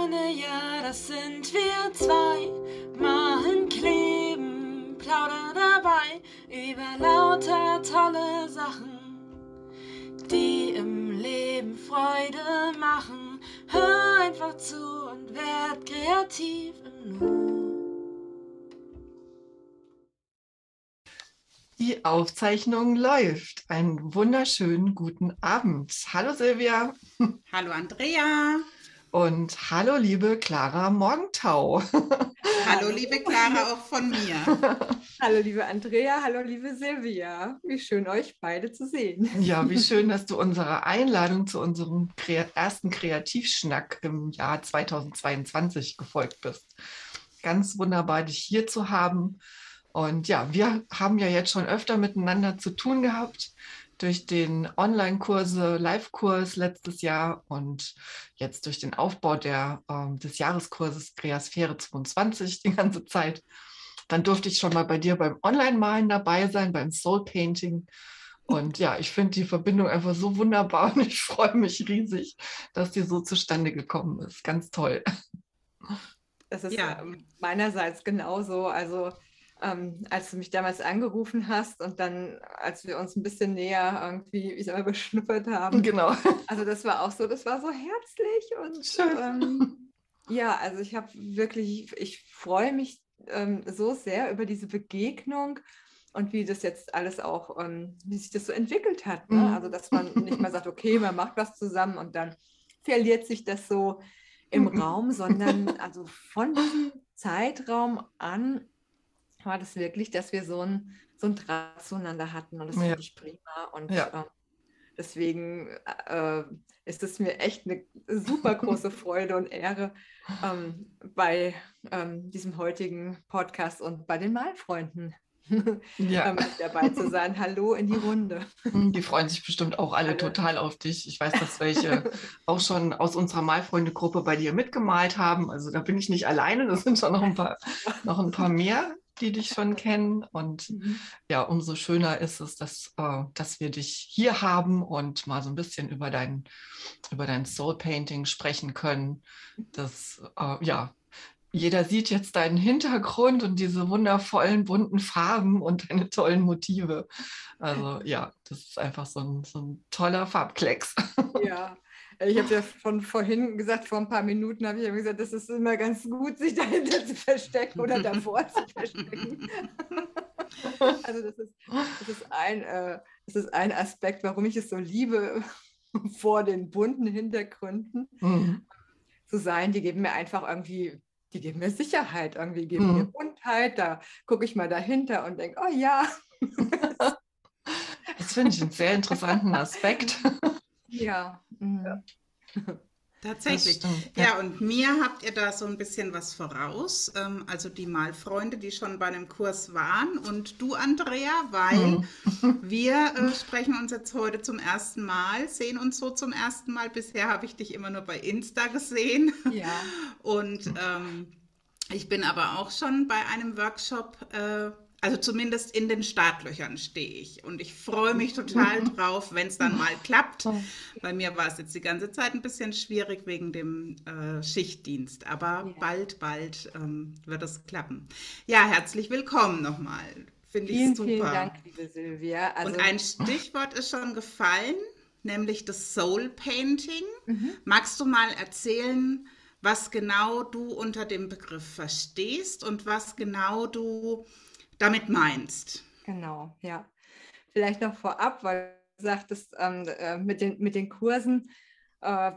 Freunde, ja, das sind wir zwei. Machen kleben, plaudern dabei über lauter tolle Sachen, die im Leben Freude machen. Hör einfach zu und werd kreativ im Nu. Die Aufzeichnung läuft. Einen wunderschönen guten Abend. Hallo Silvia. Hallo Andrea. Und hallo liebe Clara Morgentau. Hallo liebe Clara auch von mir. Hallo liebe Andrea, hallo liebe Silvia. Wie schön euch beide zu sehen. Ja, wie schön, dass du unserer Einladung zu unserem ersten Kreativschnack im Jahr 2022 gefolgt bist. Ganz wunderbar, dich hier zu haben und ja, wir haben ja jetzt schon öfter miteinander zu tun gehabt durch den Online-Kurse, Live-Kurs letztes Jahr und jetzt durch den Aufbau der, äh, des Jahreskurses Kreasphäre 22 die ganze Zeit. Dann durfte ich schon mal bei dir beim Online-Malen dabei sein, beim Soul Painting. Und ja, ich finde die Verbindung einfach so wunderbar und ich freue mich riesig, dass die so zustande gekommen ist. Ganz toll. Das ist ja. Meinerseits genauso. Also ähm, als du mich damals angerufen hast und dann, als wir uns ein bisschen näher irgendwie, ich sag mal, beschnuppert haben. Genau. Also das war auch so, das war so herzlich und Schön. Ähm, ja, also ich habe wirklich, ich freue mich ähm, so sehr über diese Begegnung und wie das jetzt alles auch, ähm, wie sich das so entwickelt hat. Ne? Mhm. Also dass man nicht mal sagt, okay, man macht was zusammen und dann verliert sich das so im mhm. Raum, sondern also von diesem Zeitraum an war das wirklich, dass wir so ein, so ein Draht zueinander hatten und das ja. finde ich prima. Und ja. äh, deswegen äh, ist es mir echt eine super große Freude und Ehre, ähm, bei ähm, diesem heutigen Podcast und bei den Malfreunden ja. dabei zu sein. Hallo in die Runde. Hm, die freuen sich bestimmt auch alle, alle. total auf dich. Ich weiß, dass welche auch schon aus unserer Malfreunde-Gruppe bei dir mitgemalt haben. Also da bin ich nicht alleine, das sind schon noch ein paar, noch ein paar mehr die dich schon kennen. Und mhm. ja, umso schöner ist es, dass, äh, dass wir dich hier haben und mal so ein bisschen über dein, über dein Soul Painting sprechen können. Das, äh, ja, jeder sieht jetzt deinen Hintergrund und diese wundervollen bunten Farben und deine tollen Motive. Also ja, das ist einfach so ein, so ein toller Farbklecks. Ja, ich habe ja schon vorhin gesagt, vor ein paar Minuten habe ich ja gesagt, das ist immer ganz gut, sich dahinter zu verstecken oder davor zu verstecken. also das ist, das ist, ein, äh, das ist ein Aspekt, warum ich es so liebe, vor den bunten Hintergründen mhm. zu sein. Die geben mir einfach irgendwie, die geben mir Sicherheit, irgendwie geben mhm. mir Buntheit. Da gucke ich mal dahinter und denke, oh ja. das finde ich einen sehr interessanten Aspekt. Ja. Mhm. ja. Tatsächlich. Ja. und mir habt ihr da so ein bisschen was voraus. Ähm, also die Malfreunde, die schon bei einem Kurs waren und du, Andrea, weil mhm. wir äh, sprechen uns jetzt heute zum ersten Mal, sehen uns so zum ersten Mal. Bisher habe ich dich immer nur bei Insta gesehen. Ja. Und ähm, ich bin aber auch schon bei einem Workshop äh, also zumindest in den Startlöchern stehe ich. Und ich freue mich total drauf, wenn es dann mal klappt. Bei mir war es jetzt die ganze Zeit ein bisschen schwierig wegen dem äh, Schichtdienst. Aber ja. bald, bald ähm, wird es klappen. Ja, herzlich willkommen nochmal. Finde ich super. Vielen Dank, liebe Silvia. Also, Und ein Stichwort ist schon gefallen, nämlich das Soul Painting. Mhm. Magst du mal erzählen, was genau du unter dem Begriff verstehst und was genau du damit meinst. Genau, ja. Vielleicht noch vorab, weil du sagtest, ähm, äh, mit, den, mit den Kursen, äh,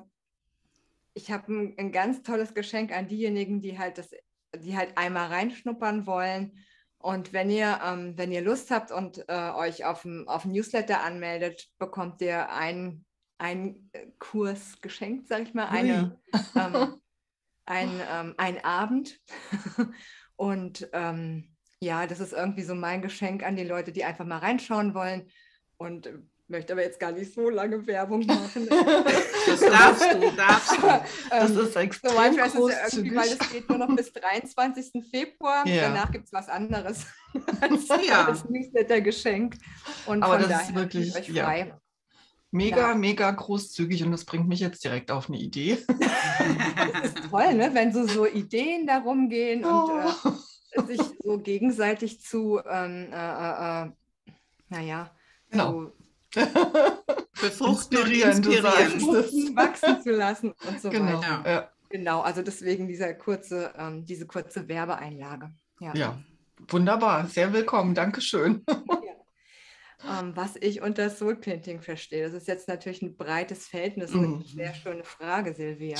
ich habe ein, ein, ganz tolles Geschenk an diejenigen, die halt das, die halt einmal reinschnuppern wollen. Und wenn ihr, ähm, wenn ihr Lust habt und äh, euch auf dem auf Newsletter anmeldet, bekommt ihr einen, einen Kurs geschenkt, sage ich mal, eine, ähm, ein, ähm, ein Abend. und ähm, ja, das ist irgendwie so mein Geschenk an die Leute, die einfach mal reinschauen wollen. Und äh, möchte aber jetzt gar nicht so lange Werbung machen. Das darfst du, darfst du. Das ähm, ist extrem so manchmal ist es ja irgendwie, weil es geht nur noch bis 23. Februar. Ja. Danach gibt es was anderes als, ja. als Newsletter-Geschenk. Und aber von das ist wirklich, euch frei. Ja. mega, ja. mega großzügig und das bringt mich jetzt direkt auf eine Idee. das ist toll, ne? wenn so, so Ideen darum gehen oh. und äh, sich so gegenseitig zu, ähm, äh, äh, äh naja, genau. So befruchten und inspirieren. wachsen zu lassen und so genau. weiter. Ja. Genau, also deswegen dieser kurze, ähm, diese kurze Werbeeinlage. Ja. ja, wunderbar, sehr willkommen, Dankeschön. Ja. Ähm, was ich unter Soul Painting verstehe, das ist jetzt natürlich ein breites Feld und das ist eine mhm. sehr schöne Frage, Silvia.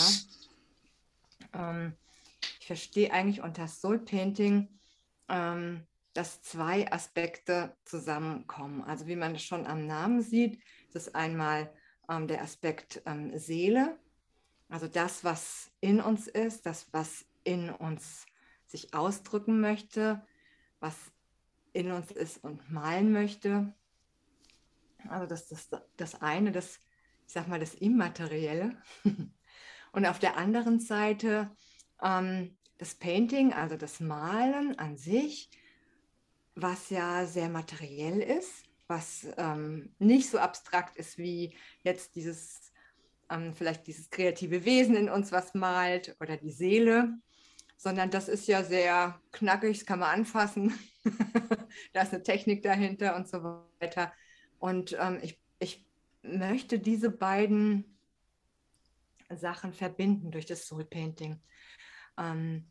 Ähm, ich verstehe eigentlich unter Soul Painting, ähm, dass zwei Aspekte zusammenkommen. Also wie man es schon am Namen sieht, das ist einmal ähm, der Aspekt ähm, Seele, also das, was in uns ist, das, was in uns sich ausdrücken möchte, was in uns ist und malen möchte. Also das ist das, das eine, das, ich sag mal, das Immaterielle. Und auf der anderen Seite ähm, das Painting, also das Malen an sich, was ja sehr materiell ist, was ähm, nicht so abstrakt ist wie jetzt dieses, ähm, vielleicht dieses kreative Wesen in uns, was malt oder die Seele, sondern das ist ja sehr knackig, das kann man anfassen. da ist eine Technik dahinter und so weiter. Und ähm, ich, ich möchte diese beiden Sachen verbinden durch das Soul Painting, ähm,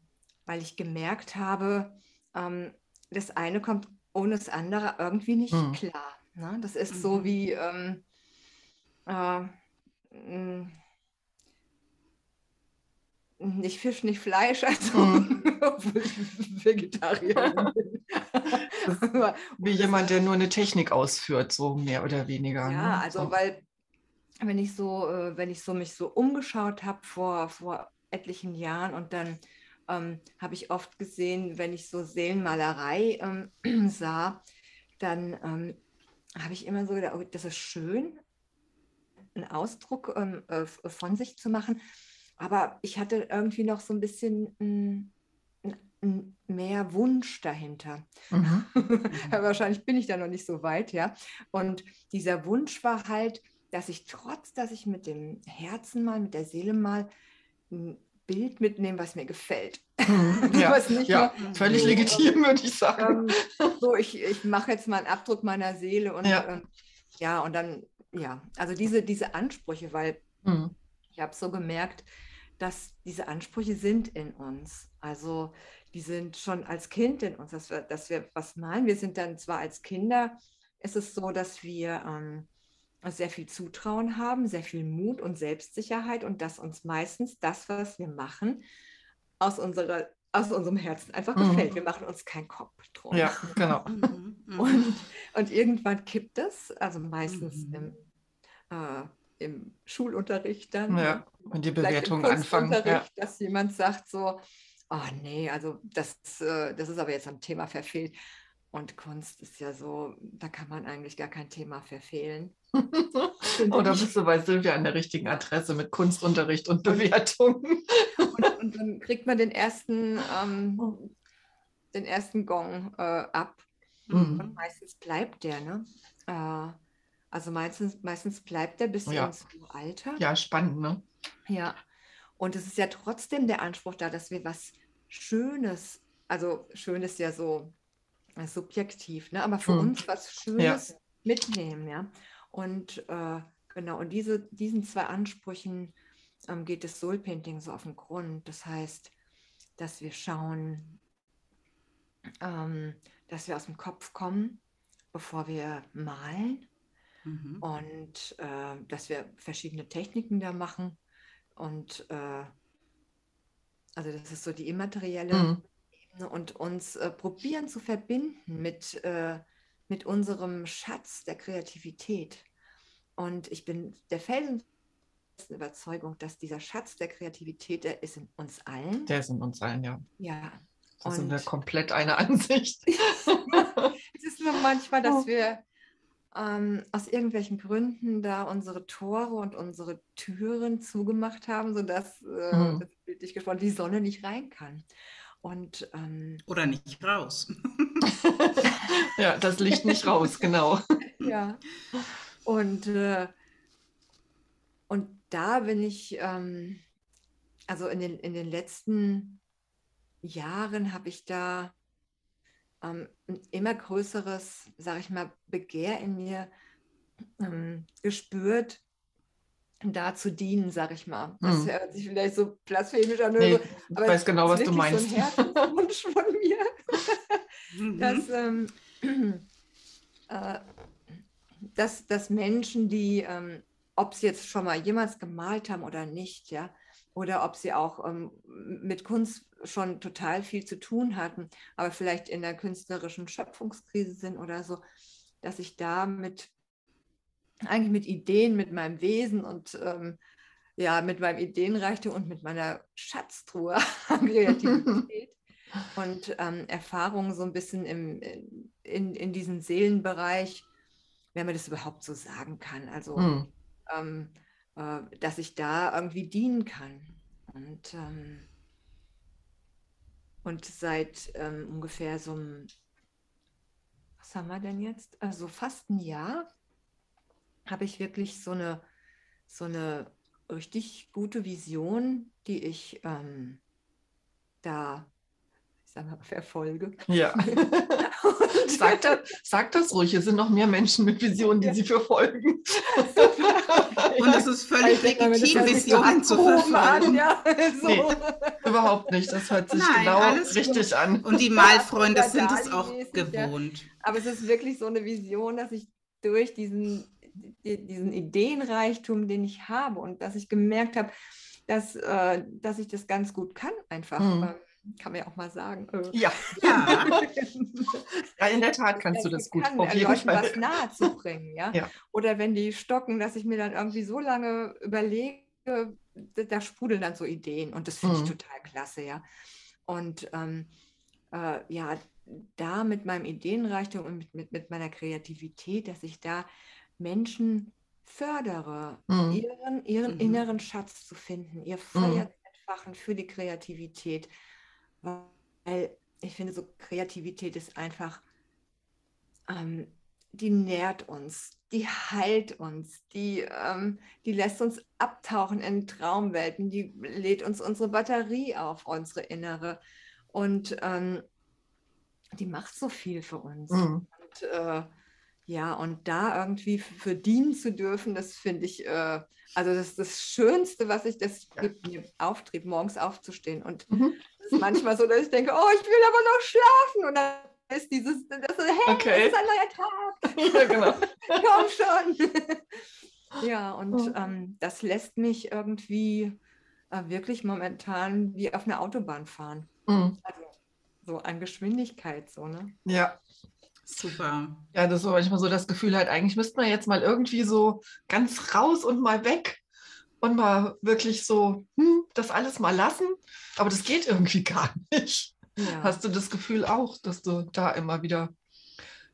weil ich gemerkt habe, ähm, das eine kommt ohne das andere irgendwie nicht mhm. klar. Ne? Das ist mhm. so wie ähm, äh, nicht Fisch, nicht Fleisch, also mhm. Vegetarier bin. Wie jemand, der nur eine Technik ausführt, so mehr oder weniger. Ja, ne? also so. weil wenn ich so, äh, wenn ich so mich so umgeschaut habe vor, vor etlichen Jahren und dann ähm, habe ich oft gesehen, wenn ich so Seelenmalerei ähm, sah, dann ähm, habe ich immer so gedacht, oh, das ist schön, einen Ausdruck ähm, äh, von sich zu machen. Aber ich hatte irgendwie noch so ein bisschen ein mehr Wunsch dahinter. Mhm. Wahrscheinlich bin ich da noch nicht so weit, ja. Und dieser Wunsch war halt, dass ich trotz, dass ich mit dem Herzen mal, mit der Seele mal ein Bild mitnehme, was mir gefällt. Mhm. Ja, ja völlig legitim, würde ich sagen. Ähm, so, ich, ich mache jetzt mal einen Abdruck meiner Seele und ja, ähm, ja und dann, ja, also diese, diese Ansprüche, weil mhm. ich habe so gemerkt, dass diese Ansprüche sind in uns. Also die sind schon als Kind in uns, dass wir, dass wir was malen. Wir sind dann zwar als Kinder, ist es so, dass wir ähm, sehr viel Zutrauen haben, sehr viel Mut und Selbstsicherheit und dass uns meistens das, was wir machen, aus, unserer, aus unserem Herzen einfach mhm. gefällt. Wir machen uns keinen Kopf drum. Ja, genau. Mhm, mhm. und, und irgendwann kippt es, also meistens mhm. im äh, im Schulunterricht dann. Ja, ne? und die Bewertung anfangen. Ja. Dass jemand sagt so, oh nee, also das, äh, das ist aber jetzt am Thema verfehlt. Und Kunst ist ja so, da kann man eigentlich gar kein Thema verfehlen. Oder bist du bei Silvia an der richtigen Adresse mit Kunstunterricht und Bewertung? und, und, dann kriegt man den ersten, ähm, den ersten Gong äh, ab. Mhm. Und meistens bleibt der, ne? Äh, also meistens, meistens bleibt er bis ja. ins Alter. Ja, spannend, ne? Ja. Und es ist ja trotzdem der Anspruch da, dass wir was Schönes, also schön ist ja so subjektiv, ne? aber für hm. uns was Schönes ja. mitnehmen, ja. Und äh, genau, und diese, diesen zwei Ansprüchen ähm, geht das Soul Painting so auf den Grund. Das heißt, dass wir schauen, ähm, dass wir aus dem Kopf kommen, bevor wir malen Mhm. Und äh, dass wir verschiedene Techniken da machen. Und äh, also das ist so die immaterielle mhm. Ebene und uns äh, probieren zu verbinden mit, äh, mit unserem Schatz der Kreativität. Und ich bin der felsenfesten Überzeugung, dass dieser Schatz der Kreativität, der ist in uns allen. Der ist in uns allen, ja. Ja. Das ist eine komplett eine Ansicht. es ist nur manchmal, dass oh. wir ähm, aus irgendwelchen Gründen da unsere Tore und unsere Türen zugemacht haben, sodass, äh, mhm. bildlich gesprochen, die Sonne nicht rein kann. Und, ähm, Oder nicht raus. ja, das Licht nicht raus, genau. ja. Und äh, und da bin ich, ähm, also in den, in den letzten Jahren habe ich da ähm, ein immer größeres, sage ich mal, Begehr in mir ähm, gespürt, da zu dienen, sag ich mal. Das hm. hört sich vielleicht so blasphemisch an, nee, aber ich weiß genau, was du meinst. So ein Herzenswunsch von mir, dass, ähm, äh, dass, dass Menschen, die, ähm, ob sie jetzt schon mal jemals gemalt haben oder nicht, ja, oder ob sie auch ähm, mit Kunst schon total viel zu tun hatten, aber vielleicht in der künstlerischen Schöpfungskrise sind oder so, dass ich da mit eigentlich mit Ideen, mit meinem Wesen und ähm, ja, mit meinem Ideenreichtum und mit meiner Schatztruhe an Kreativität und ähm, Erfahrungen so ein bisschen im, in, in diesen Seelenbereich, wenn man das überhaupt so sagen kann. Also, mhm. ähm, äh, dass ich da irgendwie dienen kann. Und, ähm, und seit ähm, ungefähr so einem, was haben wir denn jetzt? Also fast ein Jahr habe ich wirklich so eine, so eine richtig gute Vision, die ich ähm, da ich sag mal, verfolge. Ja. sag, das, sag das ruhig, es sind noch mehr Menschen mit Visionen, die ja. sie verfolgen. Und es ist völlig legitim, Visionen zu verfolgen. Ja, so. nee, überhaupt nicht. Das hört sich Nein, genau richtig gut. an. Und die Malfreunde sind es auch gewohnt. Aber es ist wirklich so eine Vision, dass ich durch diesen diesen Ideenreichtum, den ich habe und dass ich gemerkt habe, dass, äh, dass ich das ganz gut kann, einfach. Mhm. Ähm, kann man ja auch mal sagen. Äh. Ja. ja. ja, in der Tat kannst du das gut. Kann, auf jeden Fall. was nahe zu bringen, ja? ja. Oder wenn die stocken, dass ich mir dann irgendwie so lange überlege, da sprudeln dann so Ideen und das finde mhm. ich total klasse, ja. Und ähm, äh, ja, da mit meinem Ideenreichtum und mit, mit, mit meiner Kreativität, dass ich da Menschen fördere, mhm. ihren, ihren mhm. inneren Schatz zu finden, ihr Feuer mhm. zu entfachen für die Kreativität. Weil ich finde, so Kreativität ist einfach, ähm, die nährt uns, die heilt uns, die, ähm, die lässt uns abtauchen in Traumwelten, die lädt uns unsere Batterie auf, unsere innere. Und ähm, die macht so viel für uns. Mhm. Und äh, ja, und da irgendwie für dienen zu dürfen, das finde ich, äh, also das ist das Schönste, was ich, das gibt mir Auftrieb, morgens aufzustehen. Und mhm. es ist manchmal so, dass ich denke, oh, ich will aber noch schlafen. Und dann ist dieses, das so, hey, okay. ist ein neuer Tag. Ja, genau. Komm schon. ja, und oh. ähm, das lässt mich irgendwie äh, wirklich momentan wie auf einer Autobahn fahren. Mhm. Also so an Geschwindigkeit, so, ne? Ja, Super. Ja, das ist manchmal so das Gefühl halt, eigentlich müsste man jetzt mal irgendwie so ganz raus und mal weg und mal wirklich so hm, das alles mal lassen. Aber das geht irgendwie gar nicht. Ja. Hast du das Gefühl auch, dass du da immer wieder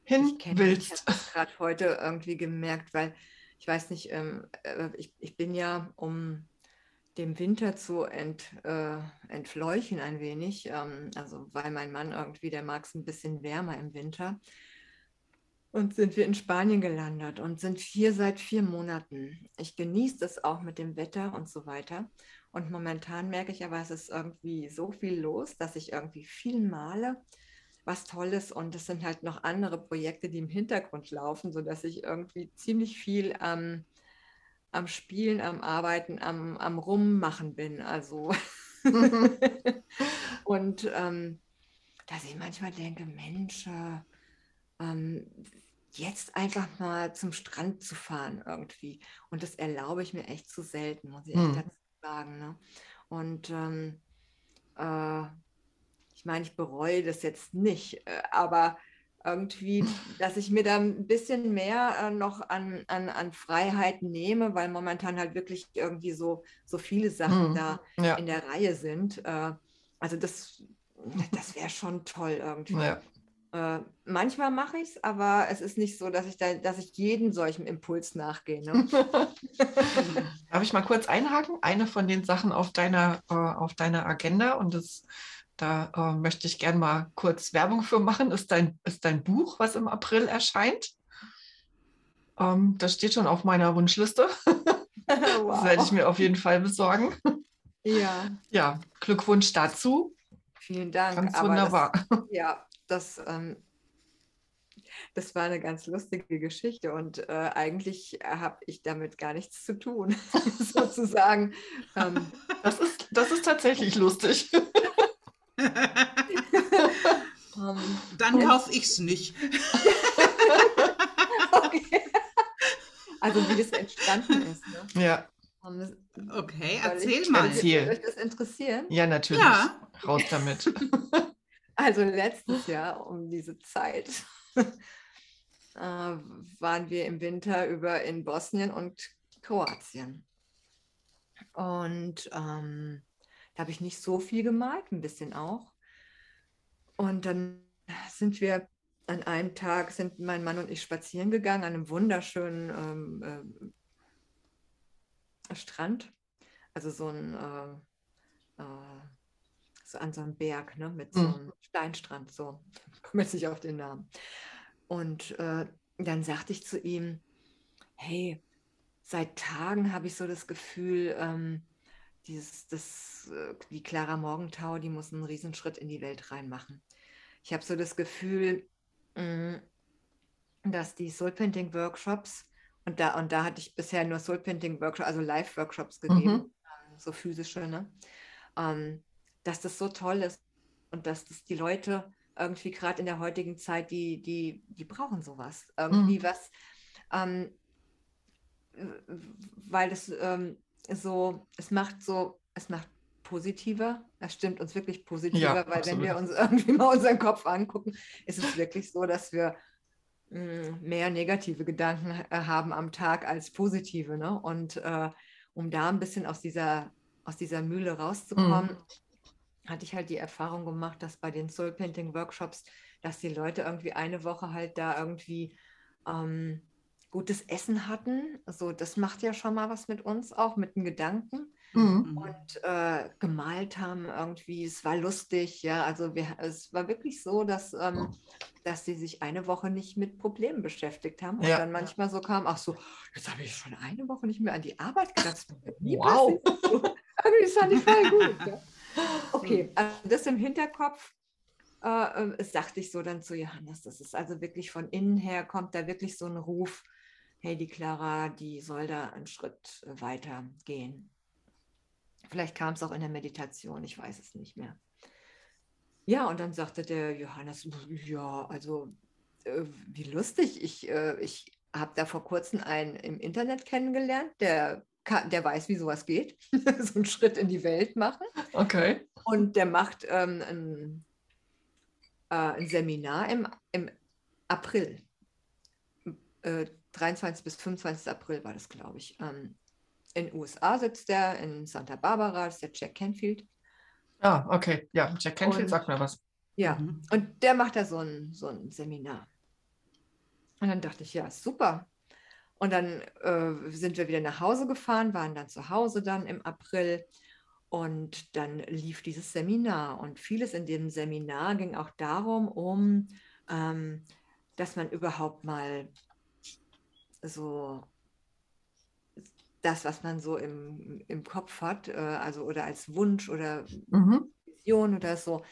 hin ich willst? Ich habe gerade heute irgendwie gemerkt, weil ich weiß nicht, ähm, äh, ich, ich bin ja, um dem Winter zu ent, äh, entfleuchen ein wenig, ähm, also weil mein Mann irgendwie, der mag es ein bisschen wärmer im Winter und sind wir in Spanien gelandet und sind hier seit vier Monaten. Ich genieße das auch mit dem Wetter und so weiter. Und momentan merke ich aber, es ist irgendwie so viel los, dass ich irgendwie viel male, was Tolles. Und es sind halt noch andere Projekte, die im Hintergrund laufen, sodass ich irgendwie ziemlich viel am, am Spielen, am Arbeiten, am, am Rummachen bin. Also. und ähm, dass ich manchmal denke, Mensch, äh, ähm, jetzt einfach mal zum Strand zu fahren irgendwie. Und das erlaube ich mir echt zu selten, muss ich echt hm. dazu sagen. Ne? Und ähm, äh, ich meine, ich bereue das jetzt nicht, äh, aber irgendwie, dass ich mir da ein bisschen mehr äh, noch an, an, an Freiheit nehme, weil momentan halt wirklich irgendwie so, so viele Sachen hm. da ja. in der Reihe sind. Äh, also das, das wäre schon toll irgendwie. Ja. Äh, manchmal mache ich es, aber es ist nicht so, dass ich, da, dass ich jeden solchen Impuls nachgehe. Ne? Darf ich mal kurz einhaken? Eine von den Sachen auf deiner, äh, auf deiner Agenda und das, da äh, möchte ich gerne mal kurz Werbung für machen, ist dein, ist dein Buch, was im April erscheint. Ähm, das steht schon auf meiner Wunschliste. wow. Das werde ich mir auf jeden Fall besorgen. Ja. Ja, Glückwunsch dazu. Vielen Dank. Ganz wunderbar. Das, ja, das, ähm, das war eine ganz lustige Geschichte und äh, eigentlich habe ich damit gar nichts zu tun, sozusagen. Ähm, das, ist, das ist tatsächlich lustig. Um, Dann kaufe ich es nicht. okay. Also wie das entstanden ist. Ne? Ja. Okay, erzähl ich, mal. Soll euch das interessieren? Ja, natürlich. Ja. Raus damit. Also letztes Jahr um diese Zeit äh, waren wir im Winter über in Bosnien und Kroatien. Und ähm, da habe ich nicht so viel gemalt, ein bisschen auch. Und dann sind wir an einem Tag, sind mein Mann und ich spazieren gegangen an einem wunderschönen ähm, äh, Strand. Also so ein, äh, äh, so an so einem Berg, ne, mit so mhm. einem Steinstrand, so. Ich komme jetzt nicht auf den Namen. Und äh, dann sagte ich zu ihm, hey, seit Tagen habe ich so das Gefühl, ähm, dieses, das, äh, die Clara Morgentau, die muss einen Riesenschritt in die Welt reinmachen. Ich habe so das Gefühl, mm, dass die Soul Painting Workshops und da, und da hatte ich bisher nur Soul Painting Workshops, also Live-Workshops gegeben, mhm. ähm, so physische, ne? Ähm, dass das so toll ist und dass das die Leute irgendwie gerade in der heutigen Zeit, die, die, die brauchen sowas. Irgendwie mhm. was, ähm, weil das ähm, so, es macht so, es macht positiver. Es stimmt uns wirklich positiver, ja, weil absolut. wenn wir uns irgendwie mal unseren Kopf angucken, ist es wirklich so, dass wir mh, mm, mehr negative Gedanken äh, haben am Tag als positive. Ne? Und äh, um da ein bisschen aus dieser, aus dieser Mühle rauszukommen, mhm. hatte ich halt die Erfahrung gemacht, dass bei den Soul Painting Workshops, dass die Leute irgendwie eine Woche halt da irgendwie ähm, gutes Essen hatten. Also das macht ja schon mal was mit uns, auch mit den Gedanken. Mhm. Und äh, gemalt haben irgendwie, es war lustig, ja, also wir, es war wirklich so, dass, ähm, dass sie sich eine Woche nicht mit Problemen beschäftigt haben und ja. dann manchmal so kam, ach so, jetzt habe ich schon eine Woche nicht mehr an die Arbeit gedacht. wow. irgendwie fand ich voll gut. Ja. Okay, also das im Hinterkopf äh, äh, sagte ich so dann zu Johannes, das ist also wirklich von innen her, kommt da wirklich so ein Ruf, hey, die Clara, die soll da einen Schritt weiter gehen. Vielleicht kam es auch in der Meditation, ich weiß es nicht mehr. Ja, und dann sagte der Johannes, ja, also äh, wie lustig, ich, äh, ich habe da vor kurzem einen im Internet kennengelernt, der, kann, der weiß, wie sowas geht, so einen Schritt in die Welt machen. Okay. Und der macht ähm, ein, äh, ein, Seminar im, im April. Äh, 23 bis 25. April war das, glaube ich. Ähm, in den USA sitzt er, in Santa Barbara, das ist der Jack Canfield. Ah, okay. Ja, Jack Canfield und, sagt mir was. Ja, mhm. und der macht da so ein, so ein Seminar. Und dann dachte ich, ja, super. Und dann äh, sind wir wieder nach Hause gefahren, waren dann zu Hause dann im April. Und dann lief dieses Seminar. Und vieles in dem Seminar ging auch darum, um, ähm, dass man überhaupt mal so das, was man so im, im Kopf hat, äh, also oder als Wunsch oder mhm. Vision oder so,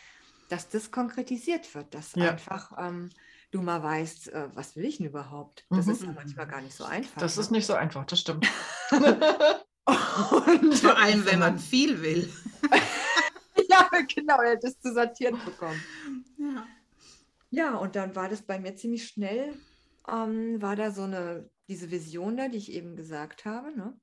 dass das konkretisiert wird, dass ja. einfach ähm, du mal weißt, äh, was will ich denn überhaupt? Das mhm. ist ja manchmal gar nicht so einfach. Das ne? ist nicht so einfach, das stimmt. und vor allem, wenn man viel will. ja, genau, das zu sortieren bekommen. Ja. ja, und dann war das bei mir ziemlich schnell, ähm, war da so eine diese Vision da, die ich eben gesagt habe. Ne?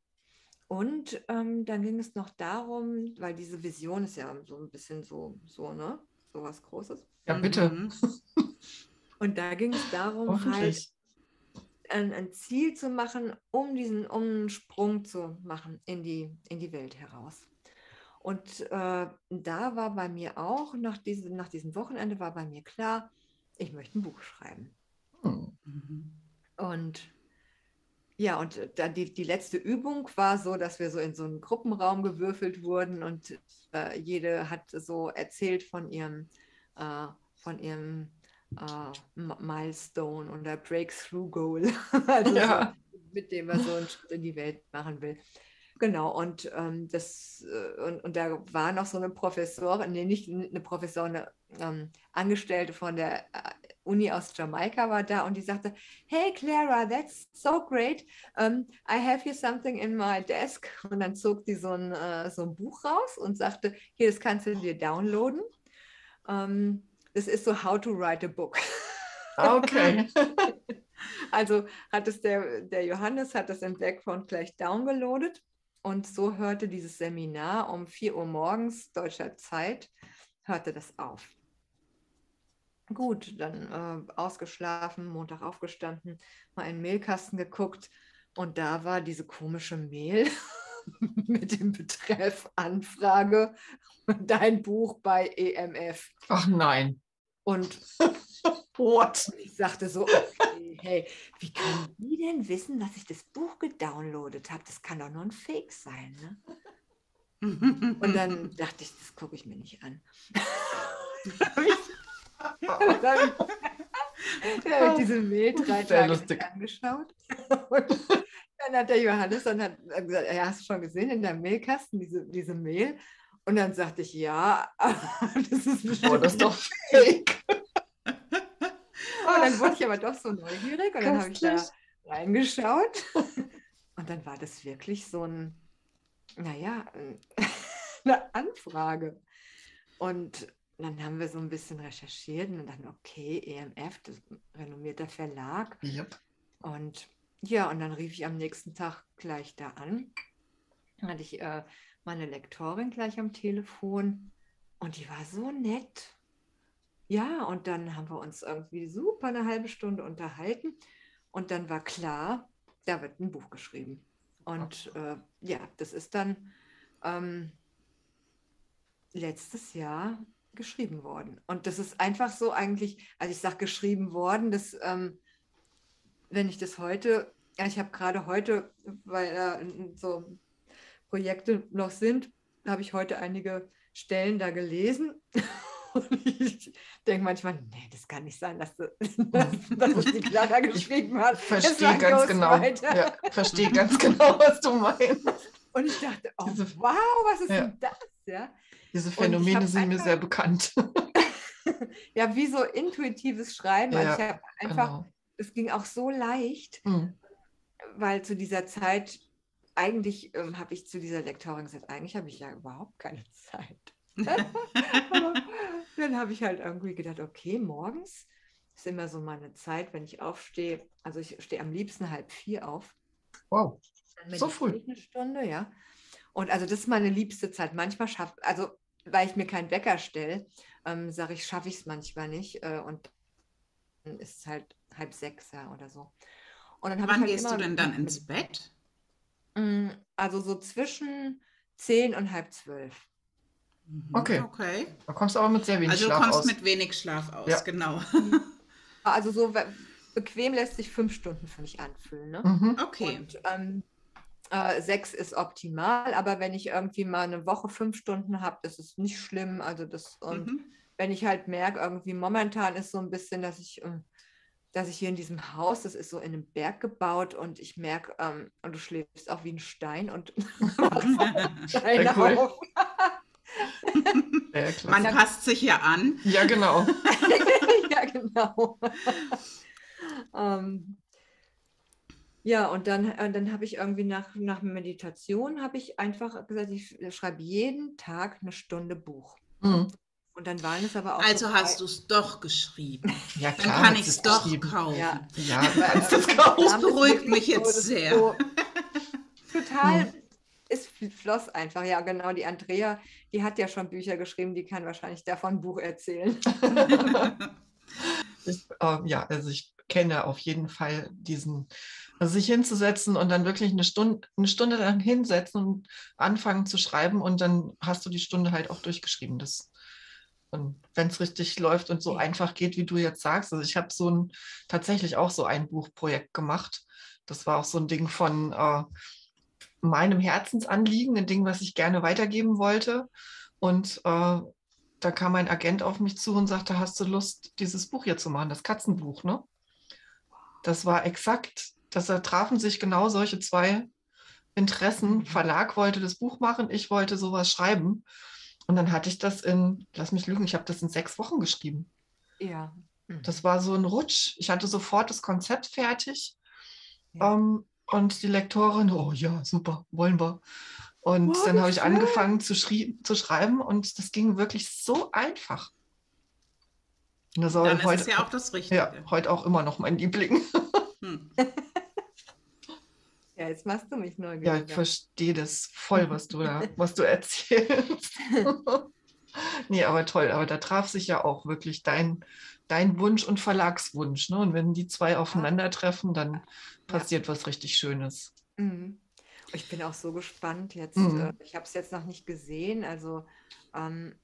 Und ähm, dann ging es noch darum, weil diese Vision ist ja so ein bisschen so, so, ne? So was Großes. Ja, bitte. Mhm. Und da ging es darum, halt ein, ein, Ziel zu machen, um diesen um einen Sprung zu machen in die, in die Welt heraus. Und äh, da war bei mir auch, nach, diese, nach diesem Wochenende war bei mir klar, ich möchte ein Buch schreiben. Hm. Mhm. Und ja, und äh, dann die, die letzte Übung war so, dass wir so in so einen Gruppenraum gewürfelt wurden und äh, jede hat so erzählt von ihrem, äh, von ihrem äh, Milestone oder Breakthrough Goal. also ja. so, mit dem er so einen Schritt in die Welt machen will. Genau, und ähm, das äh, und, und da war noch so eine Professorin, nee, nicht eine Professorin, eine ähm, Angestellte von der äh, Uni aus Jamaika war da und die sagte, hey Clara, that's so great. Um, I have here something in my desk. Und dann zog die so ein, äh, so ein Buch raus und sagte, hier, das kannst du dir downloaden. Um, das ist so How to Write a Book. Okay. also hat es der, der Johannes hat das im Background gleich downgeloadet und so hörte dieses Seminar um 4 Uhr morgens deutscher Zeit, hörte das auf. Gut, dann äh, ausgeschlafen, Montag aufgestanden, mal in den Mailkasten geguckt und da war diese komische Mail mit dem Betreff Anfrage, dein Buch bei EMF. Ach nein. Und What? ich sagte so, okay, hey, wie können die denn wissen, dass ich das Buch gedownloadet habe? Das kann doch nur ein Fake sein, ne? Und dann dachte ich, das gucke ich mir nicht an. Dann habe ich, hab ich diese Mail drei Tage angeschaut. Und dann hat der Johannes dann hat gesagt, ja, hast du schon gesehen in deinem Mailkasten diese, diese Mail? Und dann sagte ich, ja, das ist bestimmt Oh, das ist doch fake. Und dann wurde ich aber doch so neugierig und dann habe ich da reingeschaut. Und dann war das wirklich so ein, naja, ein- eine Anfrage. Und dann haben wir so ein bisschen recherchiert und dann, okay, EMF, das renommierter Verlag. Yep. Und ja, und dann rief ich am nächsten Tag gleich da an. Dann hatte ich äh, meine Lektorin gleich am Telefon und die war so nett. Ja, und dann haben wir uns irgendwie super eine halbe Stunde unterhalten und dann war klar, da wird ein Buch geschrieben. Und äh, ja, das ist dann ähm, letztes Jahr geschrieben worden. Und das ist einfach so eigentlich, also ich sage geschrieben worden, das, ähm, wenn ich das heute, ja, ich habe gerade heute, weil äh, so Projekte noch sind, habe ich heute einige Stellen da gelesen. Und ich denke manchmal, nee, das kann nicht sein, dass, du, dass, dass das die Clara geschrieben hat. Verstehe ganz genau. Ja, verstehe ganz genau, was du meinst. Und ich dachte, oh, wow, was ist Ja. denn das? Ja? Diese Phänomene sind mir sehr bekannt. ja, wie so intuitives Schreiben. Also Ja, ich einfach, Genau. es ging auch so leicht, Hm. weil zu dieser Zeit, eigentlich ähm, habe ich zu dieser Lektorin gesagt, eigentlich habe ich ja überhaupt keine Zeit. Aber dann habe ich halt irgendwie gedacht, okay, morgens ist immer so meine Zeit, wenn ich aufstehe. Also ich stehe am liebsten halb vier auf. Wow. So früh. Eine Stunde, ja. Und also das ist meine liebste Zeit. Manchmal schaffe, also weil ich mir keinen Wecker stelle, ähm, sage ich, schaffe ich es manchmal nicht. Äh, und dann ist es halt halb sechs ja, oder so. Und dann Wann halt gehst du denn dann ins Bett? Mm, Also so zwischen zehn und halb zwölf. Mhm, Okay. Okay. Da kommst du aber mit sehr wenig Also du Schlaf kommst aus. mit wenig Schlaf aus, Ja. genau. Also so bequem lässt sich fünf Stunden für mich anfühlen. Ne? Mhm. Okay. Und ähm, äh, sechs ist optimal, aber wenn ich irgendwie mal eine Woche fünf Stunden habe, das ist nicht schlimm. Also das und Mhm. wenn ich halt merke, irgendwie momentan ist so ein bisschen, dass ich, ähm, dass ich hier in diesem Haus, das ist so in einem Berg gebaut und ich merke, ähm, und du schläfst auch wie ein Stein und cool. auf. Klasse. Man passt sich ja an. Ja, genau. ja, genau. ähm, ja, und dann, äh, dann habe ich irgendwie nach, nach Meditation, habe ich einfach gesagt, ich schreibe jeden Tag eine Stunde Buch. Mhm. Und dann waren es aber auch. Also so hast du es doch geschrieben. Ja, Dann klar. kann hat ich es doch kaufen. Ja. Ja, kannst äh, wir kaufen. haben beruhigt mich jetzt das sehr. So total, Hm. es floss einfach. Ja, genau. Die Andrea, die hat ja schon Bücher geschrieben, die kann wahrscheinlich davon ein Buch erzählen. Ich, ähm, ja, also ich kenne auf jeden Fall diesen, sich hinzusetzen und dann wirklich eine Stunde, eine Stunde lang hinsetzen und anfangen zu schreiben und dann hast du die Stunde halt auch durchgeschrieben. Das, und wenn es richtig läuft und so einfach geht, wie du jetzt sagst, also ich habe so ein tatsächlich auch so ein Buchprojekt gemacht. Das war auch so ein Ding von äh, meinem Herzensanliegen, ein Ding, was ich gerne weitergeben wollte. Und äh, da kam mein Agent auf mich zu und sagte, hast du Lust, dieses Buch hier zu machen, das Katzenbuch, ne? Das war exakt dass da trafen sich genau solche zwei Interessen. Mhm. Verlag wollte das Buch machen, ich wollte sowas schreiben. Und dann hatte ich das in, lass mich lügen, ich habe das in sechs Wochen geschrieben. Ja. Mhm. Das war so ein Rutsch. Ich hatte sofort das Konzept fertig. Ja. Ähm, und die Lektorin, oh ja, super, wollen wir. Und Oh, dann habe ich angefangen zu, zu schreiben und das ging wirklich so einfach. Und das Dann ist heute, ja auch das Richtige. ja, heute auch immer noch mein Liebling. Hm. ja, jetzt machst du mich Ja, neugierig. ich verstehe das voll, was du da, was du erzählst. nee, aber toll, aber da traf sich ja auch wirklich dein, dein Wunsch und Verlagswunsch. Ne? Und wenn die zwei aufeinandertreffen, dann passiert was richtig Schönes. Mhm. Ich bin auch so gespannt jetzt. Mhm. äh, Ich habe es jetzt noch nicht gesehen, also ähm,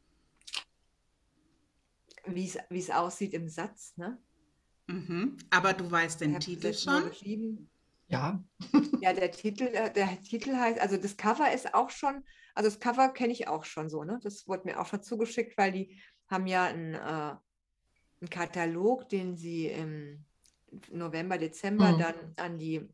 wie es wie es aussieht im Satz, ne? Mhm. Aber du weißt den Titel schon? Ja, Ja, der Titel, äh, der Titel heißt, also das Cover ist auch schon, also das Cover kenne ich auch schon so, ne? Das wurde mir auch schon zugeschickt, weil die haben ja einen, äh, einen Katalog, den sie im November, Dezember Mhm. dann an die,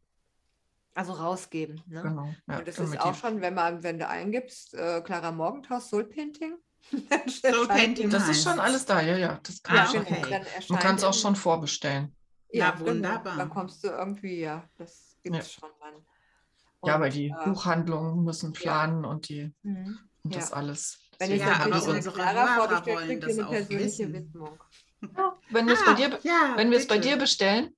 also rausgeben, ne? genau. Ja, Und das ist auch schon, wenn man, wenn du eingibst, äh, Clara Morgenthaus Soul Painting. dann Soul Painting Das ist schon alles da, ja, ja. Das kann Ah, ich schon. okay. Man kann es auch schon vorbestellen. Ja, genau. wunderbar. Dann kommst du irgendwie, ja, das gibt es schon dann. ja, Und, weil die äh, Buchhandlungen müssen planen und die mhm. und das Ja. alles. Wenn ich Ja, das aber unsere Hörer wollen das eine auch persönliche wissen. Widmung. Wenn wir es bei dir, be- ja, wenn wir es bei bitte. dir bestellen,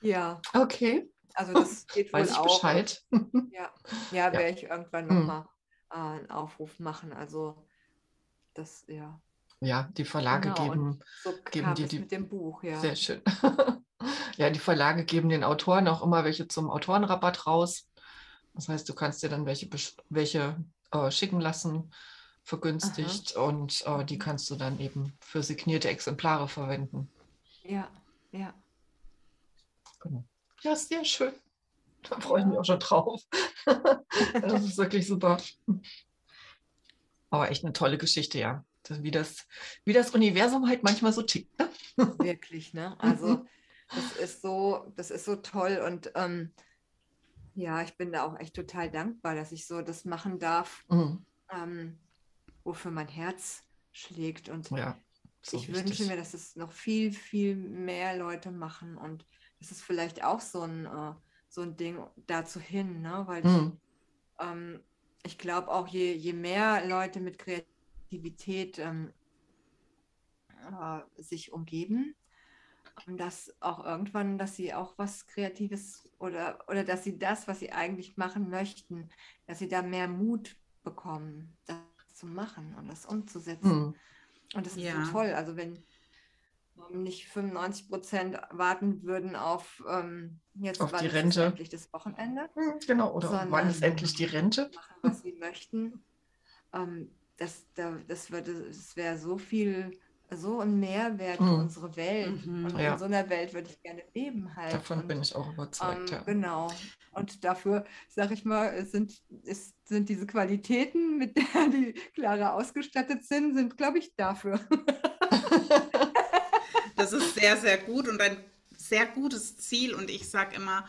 Ja, okay, also das geht wohl weiß ich auch. Bescheid. Ja, ja werde ich irgendwann Mhm. nochmal äh, einen Aufruf machen. Also das, ja, Ja, die Verlage Genau, geben so Geben die die- mit dem Buch, ja. Sehr schön. Ja, die Verlage geben den Autoren auch immer welche zum Autorenrabatt raus. Das heißt, du kannst dir dann welche, welche äh, schicken lassen, vergünstigt, und äh, die kannst du dann eben für signierte Exemplare verwenden. Ja, ja. Ja, sehr schön. Da freue ich mich auch schon drauf. Das ist wirklich super. Aber echt eine tolle Geschichte, ja. Wie, das, wie das Universum halt manchmal so tickt. Ne? Wirklich, ne? Also das ist so, das ist so toll und ähm, ja, ich bin da auch echt total dankbar, dass ich so das machen darf, Mhm. ähm, wofür mein Herz schlägt und Ja, so ich wichtig. wünsche mir, dass es noch viel, viel mehr Leute machen und das ist vielleicht auch so ein, äh, so ein Ding dazu hin, ne? Weil ich, Mhm. ähm, ich glaube auch, je, je mehr Leute mit Kreativität ähm, äh, sich umgeben, ähm, dass auch irgendwann, dass sie auch was Kreatives oder, oder dass sie das, was sie eigentlich machen möchten, dass sie da mehr Mut bekommen, das zu machen und das umzusetzen. Mhm. Und das ist Ja. so toll. Also wenn ähm, nicht 95 Prozent warten würden auf ähm, jetzt Auf wann die ist Rente. endlich das Wochenende, Mhm, Genau, oder wann ist endlich die Rente? machen, was sie möchten. Ähm, das da, das, würde, das wäre so viel, so ein Mehrwert für Mhm. unsere Welt. Mhm. Und Ja. in so einer Welt würde ich gerne leben halt. Davon und, bin ich auch überzeugt. ähm, ja. Genau. Und dafür, sag ich mal, es sind, es sind diese Qualitäten, mit der die Clara ausgestattet sind, sind, glaube ich, dafür. Das ist sehr, sehr gut und ein sehr gutes Ziel. Und ich sage immer,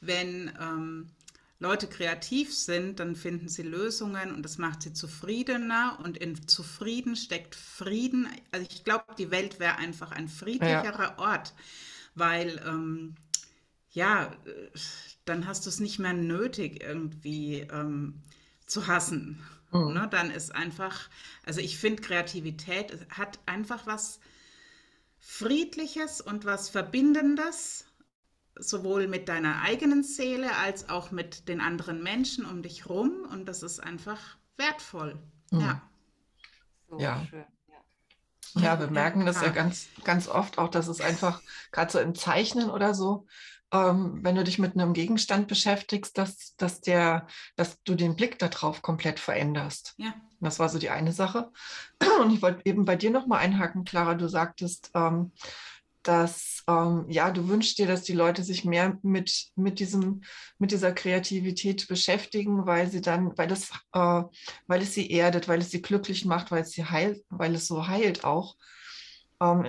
wenn ähm, Leute kreativ sind, dann finden sie Lösungen und das macht sie zufriedener. Und in zufrieden steckt Frieden. Also ich glaube, die Welt wäre einfach ein friedlicherer Ort, weil ähm, ja, dann hast du es nicht mehr nötig, irgendwie ähm, zu hassen. Mhm. Ne? Dann ist einfach, also ich finde, Kreativität hat einfach was Friedliches und was Verbindendes, sowohl mit deiner eigenen Seele als auch mit den anderen Menschen um dich rum. Und das ist einfach wertvoll. Mhm. Ja. So Ja. schön. Ja. Ja, wir merken das ja ganz, ganz oft auch, dass es einfach, gerade so im Zeichnen oder so, ähm, wenn du dich mit einem Gegenstand beschäftigst, dass, dass, der, dass du den Blick darauf komplett veränderst. Ja. Das war so die eine Sache. Und ich wollte eben bei dir nochmal einhaken, Clara. Du sagtest, ähm, dass ähm, ja, du wünschst dir, dass die Leute sich mehr mit, mit, diesem, mit dieser Kreativität beschäftigen, weil sie dann, weil es, äh, weil es sie erdet, weil es sie glücklich macht, weil es sie heilt, weil es so heilt auch. Ähm,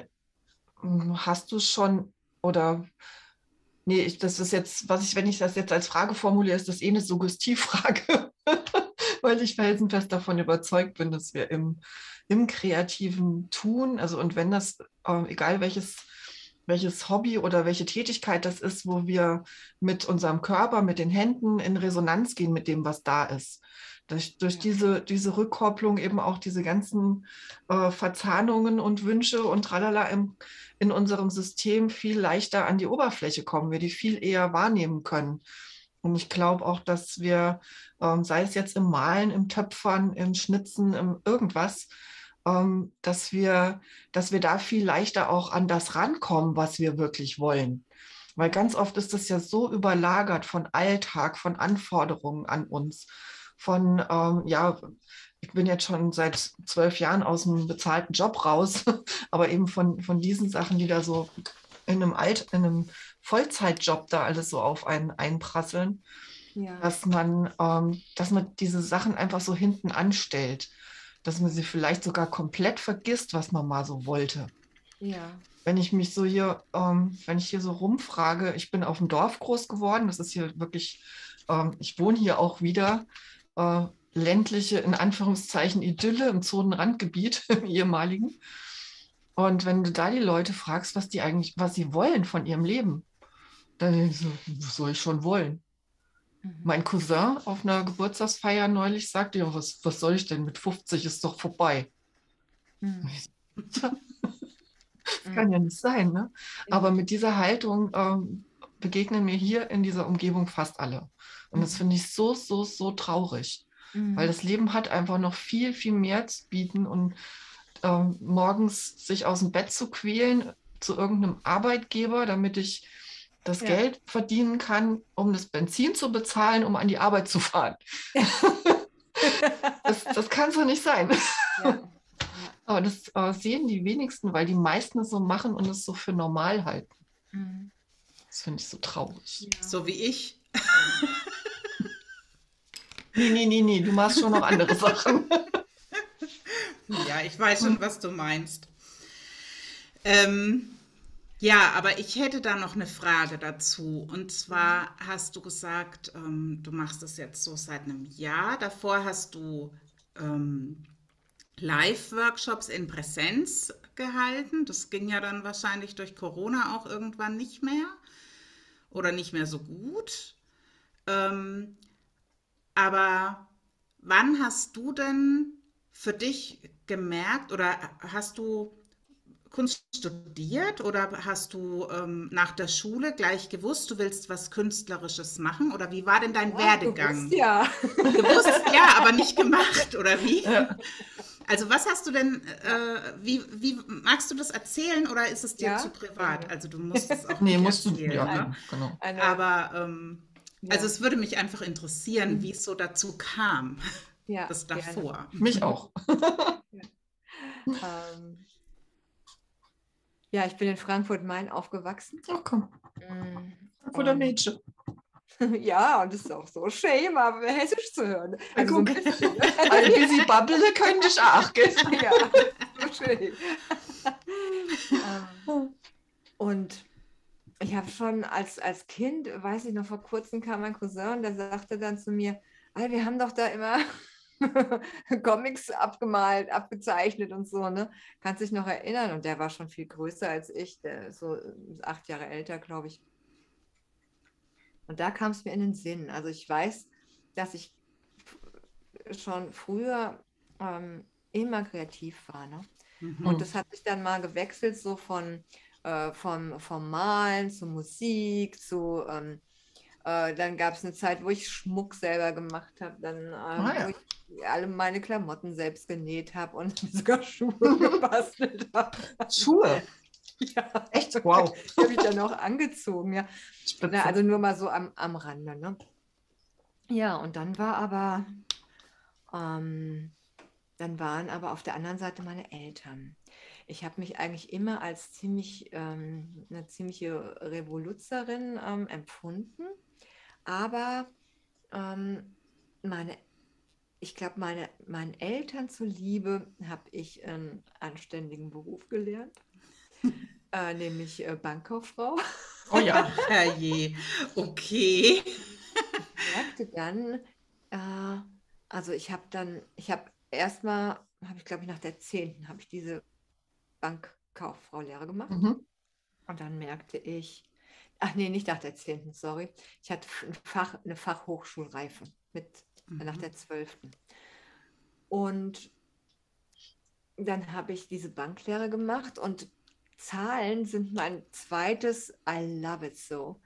hast du schon oder nee, ich, das ist jetzt, was ich, wenn ich das jetzt als Frage formuliere, ist das eh eine Suggestivfrage, weil ich felsenfest davon überzeugt bin, dass wir im, im kreativen Tun, also und wenn das, äh, egal welches welches Hobby oder welche Tätigkeit das ist, wo wir mit unserem Körper, mit den Händen in Resonanz gehen mit dem, was da ist durch, durch diese, diese Rückkopplung eben auch diese ganzen äh, Verzahnungen und Wünsche und tralala im, in unserem System viel leichter an die Oberfläche kommen, wir die viel eher wahrnehmen können. Und ich glaube auch, dass wir, ähm, sei es jetzt im Malen, im Töpfern, im Schnitzen, im irgendwas, dass, wir, dass wir da viel leichter auch an das rankommen, was wir wirklich wollen. Weil ganz oft ist das ja so überlagert von Alltag, von Anforderungen an uns von, ähm, ja, ich bin jetzt schon seit zwölf Jahren aus einem bezahlten Job raus, aber eben von, von diesen Sachen, die da so in einem Alt, in einem Vollzeitjob da alles so auf einen einprasseln, ja. dass man, ähm, dass man diese Sachen einfach so hinten anstellt, dass man sie vielleicht sogar komplett vergisst, was man mal so wollte. Ja. Wenn ich mich so hier, ähm, wenn ich hier so rumfrage, ich bin auf dem Dorf groß geworden, das ist hier wirklich, ähm, ich wohne hier auch wieder äh, ländliche, in Anführungszeichen, Idylle im Zonenrandgebiet, im ehemaligen. Und wenn du da die Leute fragst, was die eigentlich, was sie wollen von ihrem Leben, dann denke ich so, was soll ich schon wollen? Mhm. Mein Cousin auf einer Geburtstagsfeier neulich sagte, ja, was, was soll ich denn? Mit 50 ist doch vorbei. Mhm. das kann ja nicht sein, ne? Aber mit dieser Haltung ähm, begegnen mir hier in dieser Umgebung fast alle. Und das mhm. finde ich so, so, so traurig. Mhm. Weil das Leben hat einfach noch viel, viel mehr zu bieten und ähm, morgens sich aus dem Bett zu quälen zu irgendeinem Arbeitgeber, damit ich das ja. Geld verdienen kann, um das Benzin zu bezahlen, um an die Arbeit zu fahren. das, das kann so nicht sein. Ja. Aber das äh, sehen die wenigsten, weil die meisten es so machen und es so für normal halten. Mhm. Das finde ich so traurig. Ja. So wie ich. nee, nee, nee, nee, du machst schon noch andere Sachen. ja, ich weiß schon, was du meinst. Ähm, ja, aber ich hätte da noch eine Frage dazu. Und zwar hast du gesagt, ähm, du machst das jetzt so seit einem Jahr. Davor hast du ähm, Live-Workshops in Präsenz gehalten. Das ging ja dann wahrscheinlich durch Corona auch irgendwann nicht mehr oder nicht mehr so gut. Ähm, aber wann hast du denn für dich gemerkt oder hast du Kunst studiert oder hast du ähm, nach der Schule gleich gewusst, du willst was Künstlerisches machen? Oder wie war denn dein ja, Werdegang? Gewusst, ja. Gewusst, ja, aber nicht gemacht, oder wie? Ja. Also was hast du denn, äh, wie, wie magst du das erzählen oder ist es dir ja? zu privat? Also du musst es auch nee, nicht musst erzählen. Du, ja, ne? genau. Eine, Aber ähm, ja. also es würde mich einfach interessieren, wie es so dazu kam. Ja, das davor. Gerne. Mich auch. ähm, ja, ich bin in Frankfurt-Main aufgewachsen. Ach komm. Mhm. Frankfurter Mädchen. Ja, und es ist auch so schön, mal Hessisch zu hören. Also so ein bisschen. Ein bisschen Bubble könnte ich auch, gell? Ja, so schön. Und ich habe schon als, als Kind, weiß ich noch, vor kurzem kam mein Cousin und der sagte dann zu mir, wir haben doch da immer Comics abgemalt, abgezeichnet und so, ne? Kannst dich noch erinnern? Und der war schon viel größer als ich, der ist so acht Jahre älter, glaube ich. Und da kam es mir in den Sinn. Also ich weiß, dass ich schon früher ähm, immer kreativ war. Ne? Mhm. Und das hat sich dann mal gewechselt, so von äh, vom, vom Malen zu Musik, zu ähm, äh, dann gab es eine Zeit, wo ich Schmuck selber gemacht habe, dann ähm, ah, ja. wo ich alle meine Klamotten selbst genäht habe und sogar Schuhe gebastelt habe. Schuhe? Ja, echt? Wow. Die habe ich dann auch angezogen, ja. Na, also nur mal so am, am Rande, ne? Ja, und dann war aber, ähm, dann waren aber auf der anderen Seite meine Eltern. Ich habe mich eigentlich immer als ziemlich, ähm, eine ziemliche Revoluzerin ähm, empfunden, aber ähm, meine, ich glaube, meine, meinen Eltern zuliebe habe ich einen anständigen Beruf gelernt. äh, nämlich äh, Bankkauffrau. Oh ja, herrje. Okay. Ich merkte dann, äh, also ich habe dann, ich habe erstmal, habe ich glaube ich nach der 10. habe ich diese Bankkauffrau-Lehre gemacht. Mhm. Und dann merkte ich, ach nee, nicht nach der 10., sorry. Ich hatte ein Fach, eine Fachhochschulreife mit, nach Mhm. der 12. Und dann habe ich diese Banklehre gemacht und Zahlen sind mein zweites I love it so.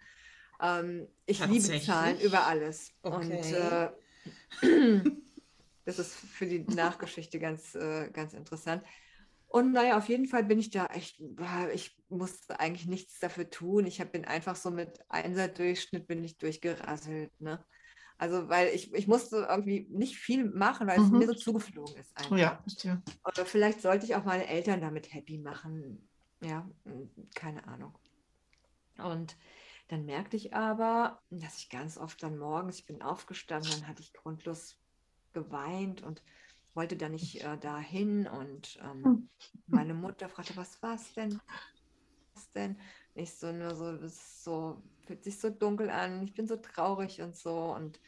Ähm, ich liebe? Zahlen über alles. Und Okay. äh, das ist für die Nachgeschichte ganz, äh, ganz interessant. Und naja, auf jeden Fall bin ich da echt, ich musste eigentlich nichts dafür tun. Ich hab, bin einfach so mit Einser-Durchschnitt bin ich durchgerasselt. Ne? Also, weil ich, ich musste irgendwie nicht viel machen, weil es Mhm. mir so zugeflogen ist einfach. Ja, verstehe. Oder vielleicht sollte ich auch meine Eltern damit happy machen. Ja, hm, keine Ahnung. Und dann merkte ich aber, dass ich ganz oft dann morgens, ich bin aufgestanden, dann hatte ich grundlos geweint und wollte da nicht äh, dahin. Und ähm, meine Mutter fragte, was war's denn? Was denn? Nicht so nur so, es so, fühlt sich so dunkel an, ich bin so traurig und so. Und,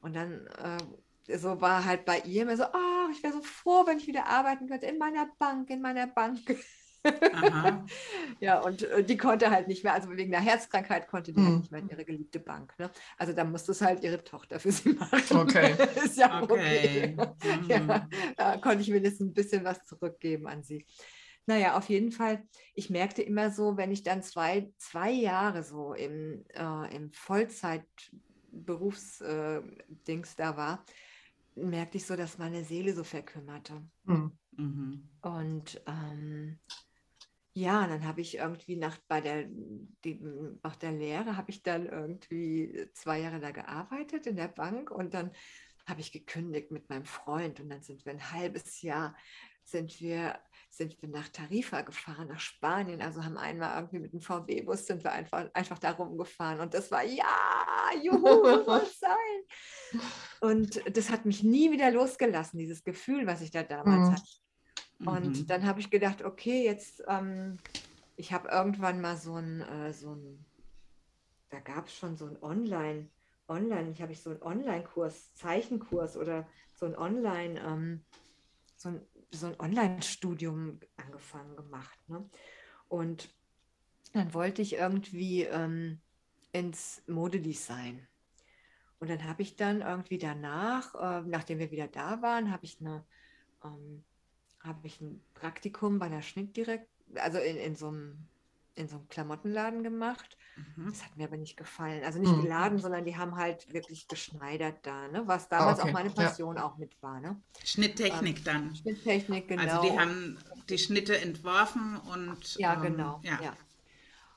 und dann äh, so war halt bei ihr immer so, oh, ich wäre so froh, wenn ich wieder arbeiten könnte in meiner Bank, in meiner Bank. Aha. Ja, und äh, die konnte halt nicht mehr, also wegen der Herzkrankheit konnte die halt Hm. nicht mehr in ihre geliebte Bank. Ne? Also da musste es halt ihre Tochter für sie machen. Okay. Ist ja okay. Okay. Ja, Mhm. da konnte ich wenigstens ein bisschen was zurückgeben an sie. Naja, auf jeden Fall, ich merkte immer so, wenn ich dann zwei, zwei Jahre so im, äh, im Vollzeit-Berufsdings da war, merkte ich so, dass meine Seele so verkümmerte. Hm. Mhm. Und ähm, ja, dann habe ich irgendwie nach, bei der, die, nach der Lehre, habe ich dann irgendwie zwei Jahre da gearbeitet in der Bank und dann habe ich gekündigt mit meinem Freund und dann sind wir ein halbes Jahr, sind wir, sind wir nach Tarifa gefahren, nach Spanien, also haben einmal irgendwie mit dem VW-Bus sind wir einfach, einfach da rumgefahren und das war, ja, juhu, es sein. Und das hat mich nie wieder losgelassen, dieses Gefühl, was ich da damals Mhm. hatte. Und Mhm. dann habe ich gedacht, okay, jetzt, ähm, ich habe irgendwann mal so ein, äh, so ein, da gab es schon so ein Online, Online, ich habe ich so einen Online-Kurs, Zeichenkurs oder so ein Online, ähm, so ein, so ein Online-Studium angefangen gemacht. Ne? Und dann wollte ich irgendwie ähm, ins Modedesign. Und dann habe ich dann irgendwie danach, äh, nachdem wir wieder da waren, habe ich eine ähm, habe ich ein Praktikum bei einer Schnittdirekt, also in, in so einem in so einem Klamottenladen gemacht. Mhm. Das hat mir aber nicht gefallen. Also nicht Mhm. Laden, sondern die haben halt wirklich geschneidert da, ne? was damals okay, auch meine ja. Passion auch mit war. Ne? Schnitttechnik dann. Schnitttechnik, genau. Also die haben die Schnitte entworfen und Ja, ähm, genau. Ja. Ja.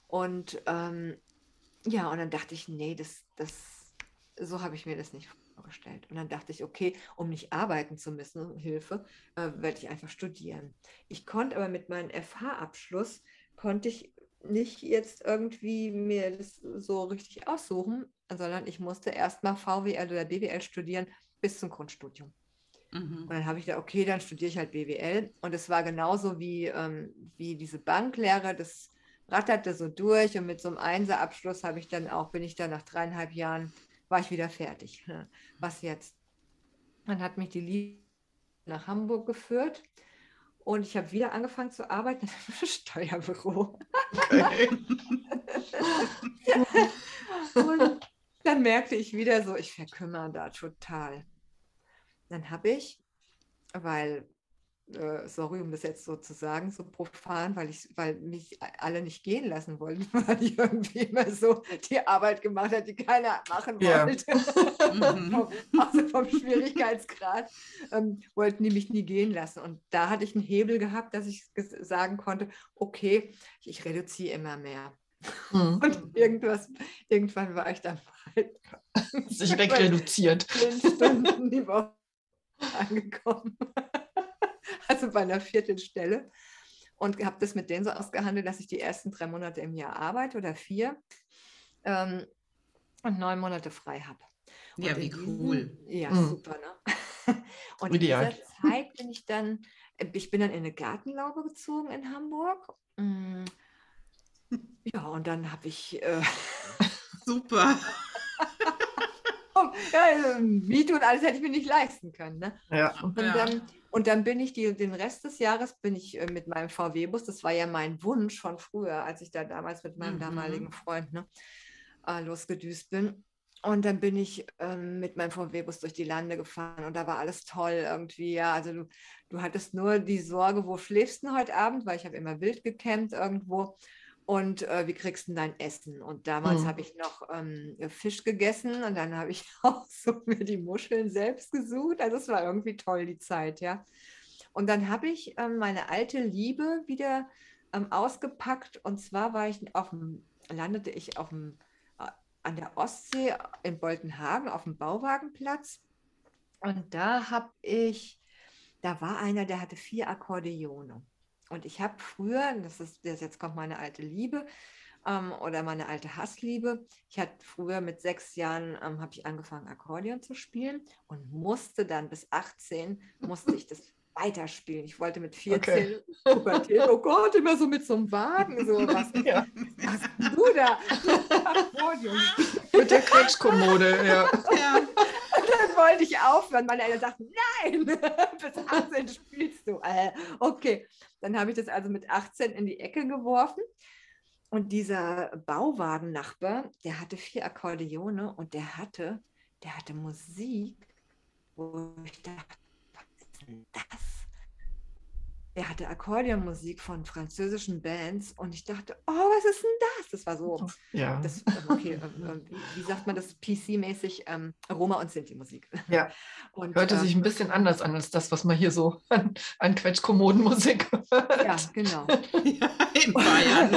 Und ähm, ja, und dann dachte ich, nee, das, das, so habe ich mir das nicht vorgestellt. Und dann dachte ich, okay, um nicht arbeiten zu müssen, Hilfe, äh, werde ich einfach studieren. Ich konnte aber mit meinem FH-Abschluss, konnte ich nicht jetzt irgendwie mir das so richtig aussuchen, sondern ich musste erstmal VWL oder BWL studieren bis zum Grundstudium. Mhm. Und dann habe ich gedacht, okay, dann studiere ich halt BWL. Und es war genauso wie, ähm, wie diese Banklehre, das ratterte so durch und mit so einem Einserabschluss habe ich dann auch, bin ich dann nach dreieinhalb Jahren, war ich wieder fertig. Was jetzt? Dann hat mich die Liebe nach Hamburg geführt und ich habe wieder angefangen zu arbeiten im Steuerbüro. Okay. Und dann merkte ich wieder so, ich verkümmere da total. Dann habe ich, weil, äh, sorry, um das jetzt so zu sagen, so profan, weil, ich, weil mich alle nicht gehen lassen wollten, weil ich irgendwie immer so die Arbeit gemacht habe, die keiner machen Ja. wollte. Mhm. vom, also vom Schwierigkeitsgrad ähm, wollten die mich nie gehen lassen. Und da hatte ich einen Hebel gehabt, dass ich sagen konnte, okay, ich reduziere immer mehr. Hm. Und irgendwas, irgendwann war ich dann bei Sich wegreduziert. zehn Stunden die Woche angekommen. Also bei einer Viertelstelle. Und habe das mit denen so ausgehandelt, dass ich die ersten drei Monate im Jahr arbeite oder vier ähm, und neun Monate frei habe. Ja, wie in diesen- cool. Ja, Mhm. super, ne? Und Ideal. in dieser Zeit bin ich dann, ich bin dann in eine Gartenlaube gezogen in Hamburg. Mm, Ja, und dann habe ich. Äh, Super. ja, also, Miete und alles hätte ich mir nicht leisten können. Ne? Ja. Und, Ja. Und dann bin ich die, den Rest des Jahres bin ich äh, mit meinem VW-Bus, das war ja mein Wunsch von früher, als ich da damals mit meinem Mhm. damaligen Freund ne, äh, losgedüst bin. Und dann bin ich ähm, mit meinem VW-Bus durch die Lande gefahren und da war alles toll irgendwie. Ja, also du, du hattest nur die Sorge, wo schläfst du denn heute Abend, weil ich habe immer wild gecampt irgendwo. Und äh, wie kriegst du denn dein Essen? Und damals Mhm. habe ich noch ähm, Fisch gegessen und dann habe ich auch so mir die Muscheln selbst gesucht. Also es war irgendwie toll, die Zeit, ja. Und dann habe ich ähm, meine alte Liebe wieder ähm, ausgepackt. Und zwar war ich auf dem, landete ich auf dem, äh, an der Ostsee in Boltenhagen auf dem Bauwagenplatz. Und da habe ich, da war einer, der hatte vier Akkordeone. Und ich habe früher, das ist, das jetzt kommt meine alte Liebe ähm, oder meine alte Hassliebe, ich hatte früher mit sechs Jahren, ähm, habe ich angefangen, Akkordeon zu spielen und musste dann bis 18, musste ich das weiterspielen. Ich wollte mit 14 Pubertät, oh Gott, immer so mit so einem Wagen, so was, Ja. was du da? Akkordeon Mit der Quetschkommode, ja. Ja. Wollte ich aufhören. Meine Eltern sagten, nein, bis 18 spielst du. Äh, okay, dann habe ich das also mit 18 in die Ecke geworfen. Und dieser Bauwagennachbar, der hatte vier Akkordeone und der hatte, der hatte Musik, wo ich dachte, was ist denn das? Er hatte Akkordeonmusik von französischen Bands und ich dachte, oh, was ist denn das? Das war so, Ja. das, ähm, okay, ähm, ähm, wie, wie sagt man das PC-mäßig? Ähm, Roma- und Sinti-Musik. Ja. Und, Hörte ähm, sich ein bisschen anders an als das, was man hier so an, an Quetschkommodenmusik hört. Ja, genau. ja, in Bayern.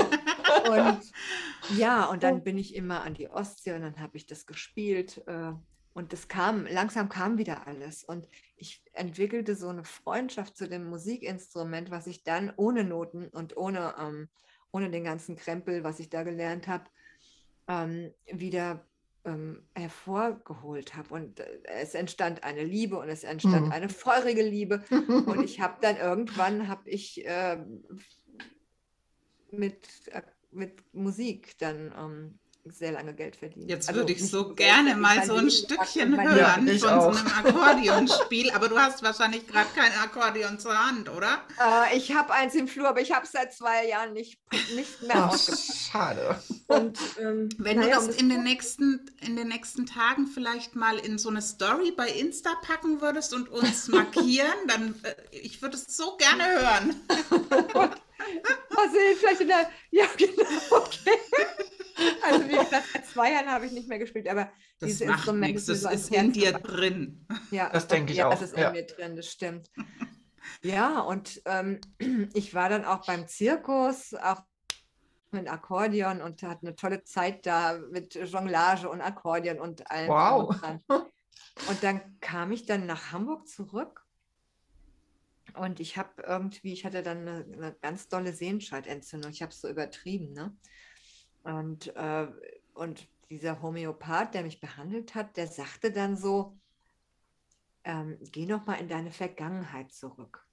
Und ja, und dann bin ich immer an die Ostsee und dann habe ich das gespielt. Äh, und das kam, langsam kam wieder alles. Und ich entwickelte so eine Freundschaft zu dem Musikinstrument, was ich dann ohne Noten und ohne, ähm, ohne den ganzen Krempel, was ich da gelernt habe, ähm, wieder ähm, hervorgeholt habe. Und äh, es entstand eine Liebe und es entstand Mhm. eine feurige Liebe. Und ich habe dann irgendwann, habe ich ähm, mit, äh, mit Musik dann ähm, sehr lange Geld verdient. Jetzt Also würde ich so gerne mal so ein Stückchen hören Ja, von ich so auch. einem Akkordeonspiel, aber du hast wahrscheinlich gerade kein Akkordeon zur Hand, oder? Äh, ich habe eins im Flur, aber ich habe es seit zwei Jahren nicht, nicht mehr ausgepackt. schade. Und, ähm, Wenn naja, du das in den, nächsten, in den nächsten Tagen vielleicht mal in so eine Story bei Insta packen würdest und uns markieren, dann äh, ich würde es so gerne hören. Mal sehen, vielleicht in der. Ja, genau, okay. Also, wie gesagt, seit zwei Jahren habe ich nicht mehr gespielt, aber Das diese macht Instrumente nichts, das ist in dir drin. Ja, Das denke ich ja, auch, das ist ja. in mir drin, das stimmt. Ja, und ähm, ich war dann auch beim Zirkus, auch mit Akkordeon und hatte eine tolle Zeit da mit Jonglage und Akkordeon und allem. Wow. Und dann kam ich dann nach Hamburg zurück und ich habe irgendwie, ich hatte dann eine, eine ganz dolle Sehenscheidentzündung. Ich habe es so übertrieben, ne? Und, äh, und dieser Homöopath, der mich behandelt hat, der sagte dann so, ähm, geh noch mal in deine Vergangenheit zurück.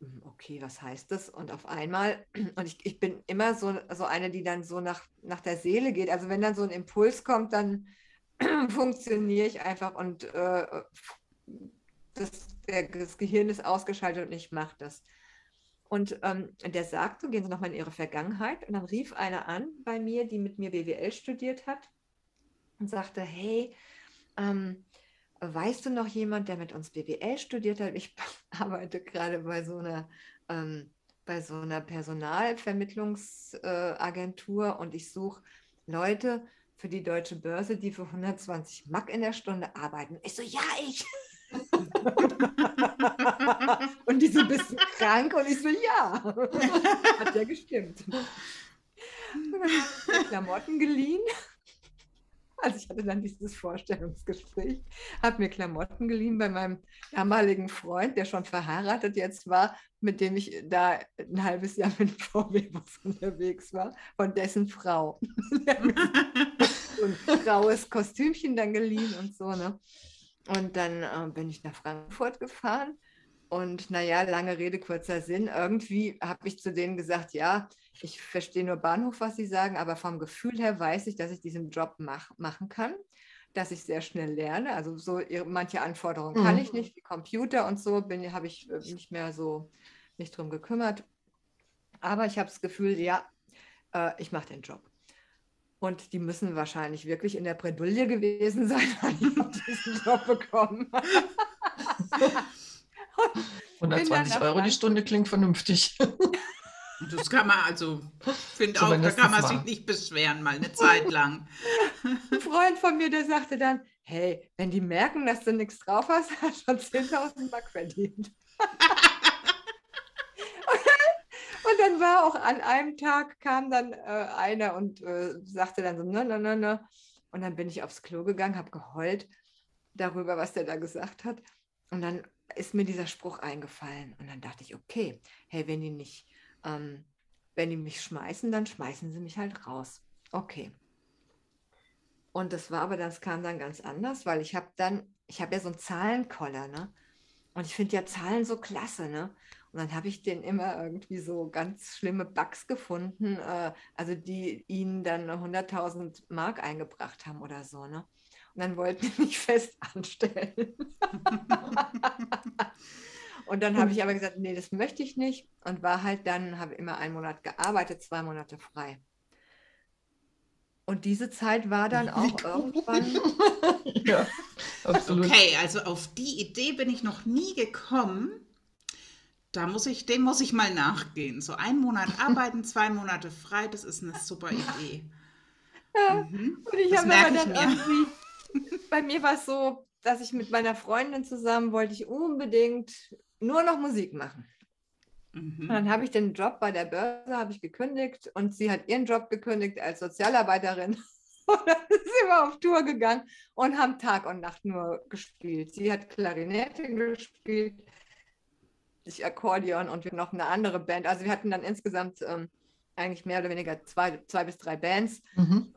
Hm, Okay, was heißt das? Und auf einmal, und ich, ich bin immer so, so eine, die dann so nach, nach der Seele geht. Also wenn dann so ein Impuls kommt, dann funktioniere ich einfach und äh, das, das Gehirn ist ausgeschaltet und ich mache das. Und ähm, der sagte, gehen Sie nochmal in Ihre Vergangenheit. Und dann rief einer an bei mir, die mit mir BWL studiert hat und sagte, hey, ähm, weißt du noch jemand, der mit uns BWL studiert hat? Ich arbeite gerade bei so einer, ähm, bei so einer Personalvermittlungsagentur äh, und ich suche Leute für die deutsche Börse, die für 120 Mack in der Stunde arbeiten. Ich so, ja, ich. und die so ein bisschen krank und ich so, ja. Hat ja gestimmt. Und dann habe ich Klamotten geliehen. Also ich hatte dann dieses Vorstellungsgespräch, habe mir Klamotten geliehen bei meinem damaligen Freund, der schon verheiratet jetzt war, mit dem ich da ein halbes Jahr mit VW-Bus unterwegs war, von dessen Frau. So ein graues Kostümchen dann geliehen und so. Ne? Und dann äh, bin ich nach Frankfurt gefahren. Und naja, lange Rede, kurzer Sinn. Irgendwie habe ich zu denen gesagt, ja, ich verstehe nur Bahnhof, was Sie sagen, aber vom Gefühl her weiß ich, dass ich diesen Job mach, machen kann, dass ich sehr schnell lerne. Also so manche Anforderungen mhm. kann ich nicht, wie Computer und so, habe ich äh, nicht mehr so nicht drum gekümmert. Aber ich habe das Gefühl, ja, äh, ich mache den Job. Und die müssen wahrscheinlich wirklich in der Bredouille gewesen sein, weil ich diesen Job bekommen 120 Euro die Stunde klingt vernünftig. Das kann man also, finde auch, da kann man mal. sich nicht beschweren, mal eine Zeit lang. Ein Freund von mir, der sagte dann, hey, wenn die merken, dass du nichts drauf hast, hast du schon 10.000 Mark verdient. Dann war auch an einem Tag kam dann äh, einer und äh, sagte dann so, ne, ne, ne, ne. Und dann bin ich aufs Klo gegangen, habe geheult darüber, was der da gesagt hat. Und dann ist mir dieser Spruch eingefallen. Und dann dachte ich, okay, hey, wenn die nicht, ähm, wenn die mich schmeißen, dann schmeißen sie mich halt raus. Okay. Und das war aber, das kam dann ganz anders, weil ich habe dann, ich habe ja so einen Zahlenkoller, ne? Und ich finde ja Zahlen so klasse, ne? Und dann habe ich den immer irgendwie so ganz schlimme Bugs gefunden, äh, also die ihnen dann 100.000 Mark eingebracht haben oder so. Ne? Und dann wollten die mich fest anstellen. und dann habe ich aber gesagt, nee, das möchte ich nicht. Und war halt dann, habe immer einen Monat gearbeitet, zwei Monate frei. Und diese Zeit war dann auch irgendwann. ja, absolut. Okay, also auf die Idee bin ich noch nie gekommen. Da muss ich, dem muss ich mal nachgehen. So ein Monat arbeiten, zwei Monate frei, das ist eine super Idee. Ja, mhm. und ich habe dann irgendwie, bei mir war es so, dass ich mit meiner Freundin zusammen wollte ich unbedingt nur noch Musik machen. Mhm. Und dann habe ich den Job bei der Börse habe ich gekündigt und sie hat ihren Job gekündigt als Sozialarbeiterin. Und dann sind wir auf Tour gegangen und haben Tag und Nacht nur gespielt. Sie hat Klarinette gespielt, ich Akkordeon und wir noch eine andere Band. Also wir hatten dann insgesamt ähm, eigentlich mehr oder weniger zwei, zwei bis drei Bands. Mhm.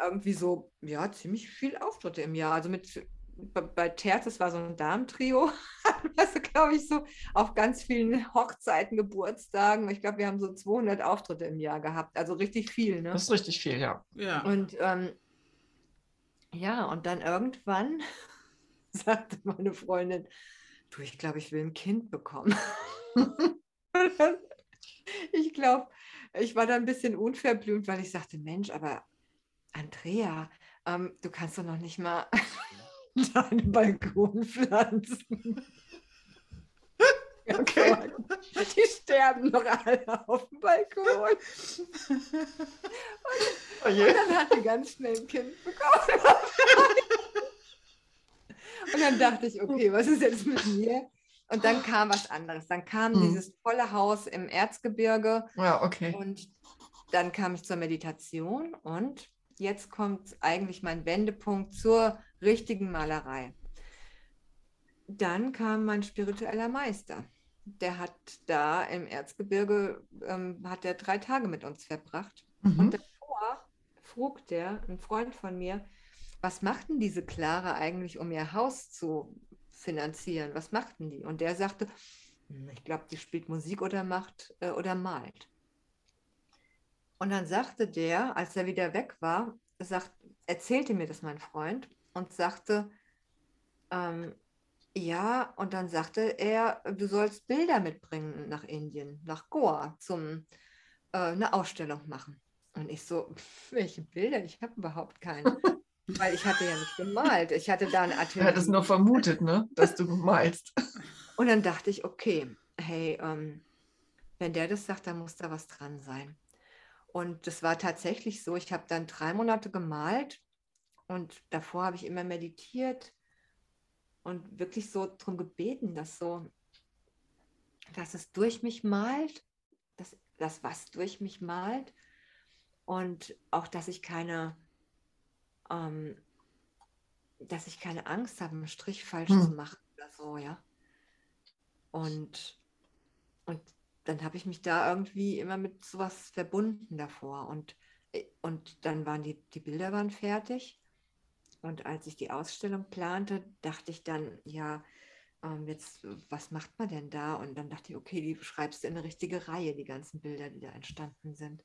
irgendwie so, ja, ziemlich viel Auftritte im Jahr. Also mit bei Terz, das war so ein Damentrio, also glaube ich so auf ganz vielen Hochzeiten, Geburtstagen. Ich glaube, wir haben so 200 Auftritte im Jahr gehabt, also richtig viel. Ne? Das ist richtig viel, ja. ja. Und ähm, ja, und dann irgendwann sagte meine Freundin, du, ich glaube, ich will ein Kind bekommen. ich glaube, ich war da ein bisschen unverblümt, weil ich sagte, Mensch, aber Andrea, ähm, du kannst doch noch nicht mal deinen Balkon pflanzen. Okay. Die sterben noch alle auf dem Balkon. Und, oh und dann hat sie ganz schnell ein Kind bekommen. Und dann dachte ich, okay, was ist jetzt mit mir? Und dann kam was anderes. Dann kam hm. dieses tolle Haus im Erzgebirge. Ja, okay. Und dann kam ich zur Meditation und jetzt kommt eigentlich mein Wendepunkt zur richtigen Malerei. Dann kam mein spiritueller Meister. Der hat da im Erzgebirge, ähm, hat er drei Tage mit uns verbracht. Mhm. Und davor frug der, ein Freund von mir, was machten diese Clara eigentlich, um ihr Haus zu finanzieren? Was machten die? Und der sagte, hm, ich glaube, die spielt Musik oder macht äh, oder malt. Und dann sagte der, als er wieder weg war, sagt, erzählte mir das mein Freund und sagte, ähm, ja, und dann sagte er, du sollst Bilder mitbringen nach Indien, nach Goa, zum äh, eine Ausstellung machen. Und ich so, welche Bilder? Ich habe überhaupt keine. Weil ich hatte ja nicht gemalt. Ich hatte da ein Atelier. Du hattest nur vermutet, ne? dass du malst. Und dann dachte ich, okay, hey, ähm, wenn der das sagt, dann muss da was dran sein. Und das war tatsächlich so. Ich habe dann drei Monate gemalt und davor habe ich immer meditiert und wirklich so darum gebeten, dass so, dass es durch mich malt, dass das was durch mich malt und auch, dass ich keine ähm, dass ich keine Angst habe, einen Strich falsch hm. zu machen oder so, ja. Und, und dann habe ich mich da irgendwie immer mit sowas verbunden davor. Und, äh, und dann waren die, die Bilder waren fertig. Und als ich die Ausstellung plante, dachte ich dann, ja, ähm, jetzt, was macht man denn da? Und dann dachte ich, okay, die schreibst du in eine richtige Reihe, die ganzen Bilder, die da entstanden sind.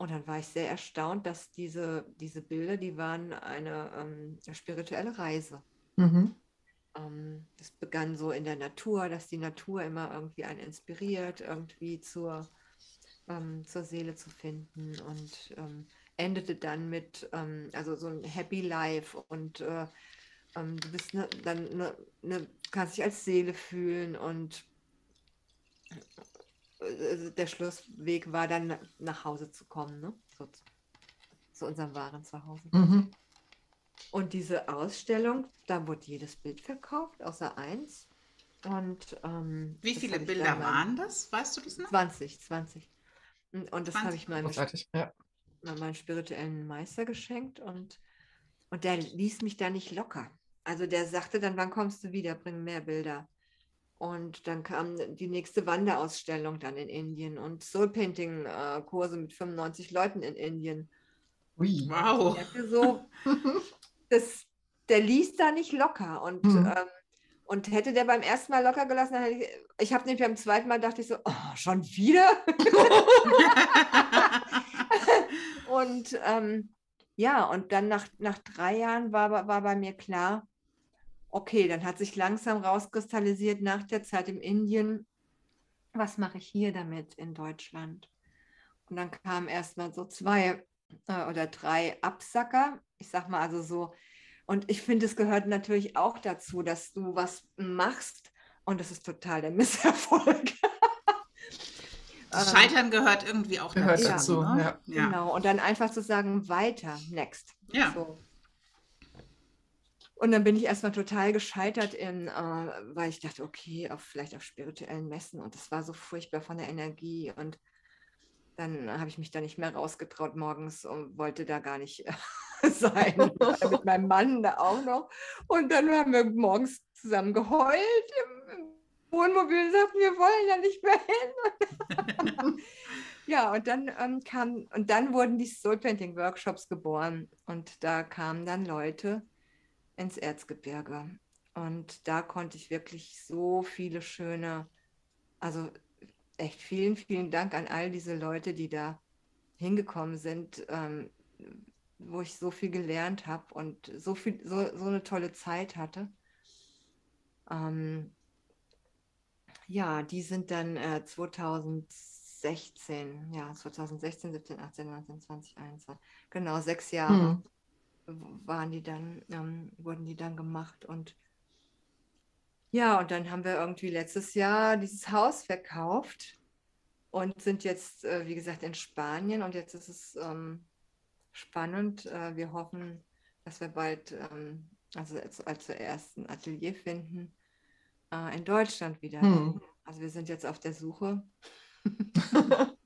Und dann war ich sehr erstaunt, dass diese, diese Bilder, die waren eine ähm, spirituelle Reise. Mhm. Ähm, das begann so in der Natur, dass die Natur immer irgendwie einen inspiriert, irgendwie zur, ähm, zur Seele zu finden und ähm, endete dann mit, ähm, also so ein Happy Life und äh, ähm, du bist ne, dann ne, ne, kannst dich als Seele fühlen und der Schlussweg war dann nach Hause zu kommen, ne? So, zu, zu unserem wahren Zuhause. Mhm. Und diese Ausstellung, da wurde jedes Bild verkauft, außer eins. Und ähm, wie viele Bilder waren das? Weißt du das noch? 20, 20. Und das habe ich meinem, ja. meinem spirituellen Meister geschenkt und, und der ließ mich da nicht locker. Also der sagte dann, wann kommst du wieder, bring mehr Bilder. Und dann kam die nächste Wanderausstellung dann in Indien und Soul Painting Kurse mit 95 Leuten in Indien. Ui. Wow. So, das, der ließ da nicht locker. Und, mhm. ähm, und hätte der beim ersten Mal locker gelassen, dann hätte ich, ich habe nämlich beim zweiten Mal dachte ich so, oh, schon wieder? und ähm, ja, und dann nach, nach drei Jahren war, war bei mir klar, okay, dann hat sich langsam rauskristallisiert nach der Zeit im Indien, was mache ich hier damit in Deutschland? Und dann kamen erstmal so zwei äh, oder drei Absacker. Ich sag mal also so, und ich finde, es gehört natürlich auch dazu, dass du was machst und das ist total der Misserfolg. Das Scheitern gehört irgendwie auch gehört dazu. dazu ne? ja. Genau. Und dann einfach zu sagen, weiter, next. Ja. So. Und dann bin ich erstmal total gescheitert, in, äh, weil ich dachte, okay, auf, vielleicht auf spirituellen Messen. Und das war so furchtbar von der Energie. Und dann habe ich mich da nicht mehr rausgetraut morgens und wollte da gar nicht sein. mit meinem Mann da auch noch. Und dann haben wir morgens zusammen geheult im, im Wohnmobil und sagten, wir wollen da nicht mehr hin. ja, und dann ähm, kam, und dann wurden die Soul Painting Workshops geboren. Und da kamen dann Leute, ins Erzgebirge. Und da konnte ich wirklich so viele schöne, also echt vielen, vielen Dank an all diese Leute, die da hingekommen sind, ähm, wo ich so viel gelernt habe und so, viel, so, so eine tolle Zeit hatte. Ähm, ja, die sind dann äh, 2016, ja, 2016, 17, 18, 19, 20, 21, genau, sechs Jahre. Mhm waren die dann, ähm, wurden die dann gemacht und ja, und dann haben wir irgendwie letztes Jahr dieses Haus verkauft und sind jetzt, äh, wie gesagt, in Spanien und jetzt ist es ähm, spannend. Äh, wir hoffen, dass wir bald, ähm, also als, als zuerst ein Atelier finden, äh, in Deutschland wieder. Hm. Also wir sind jetzt auf der Suche.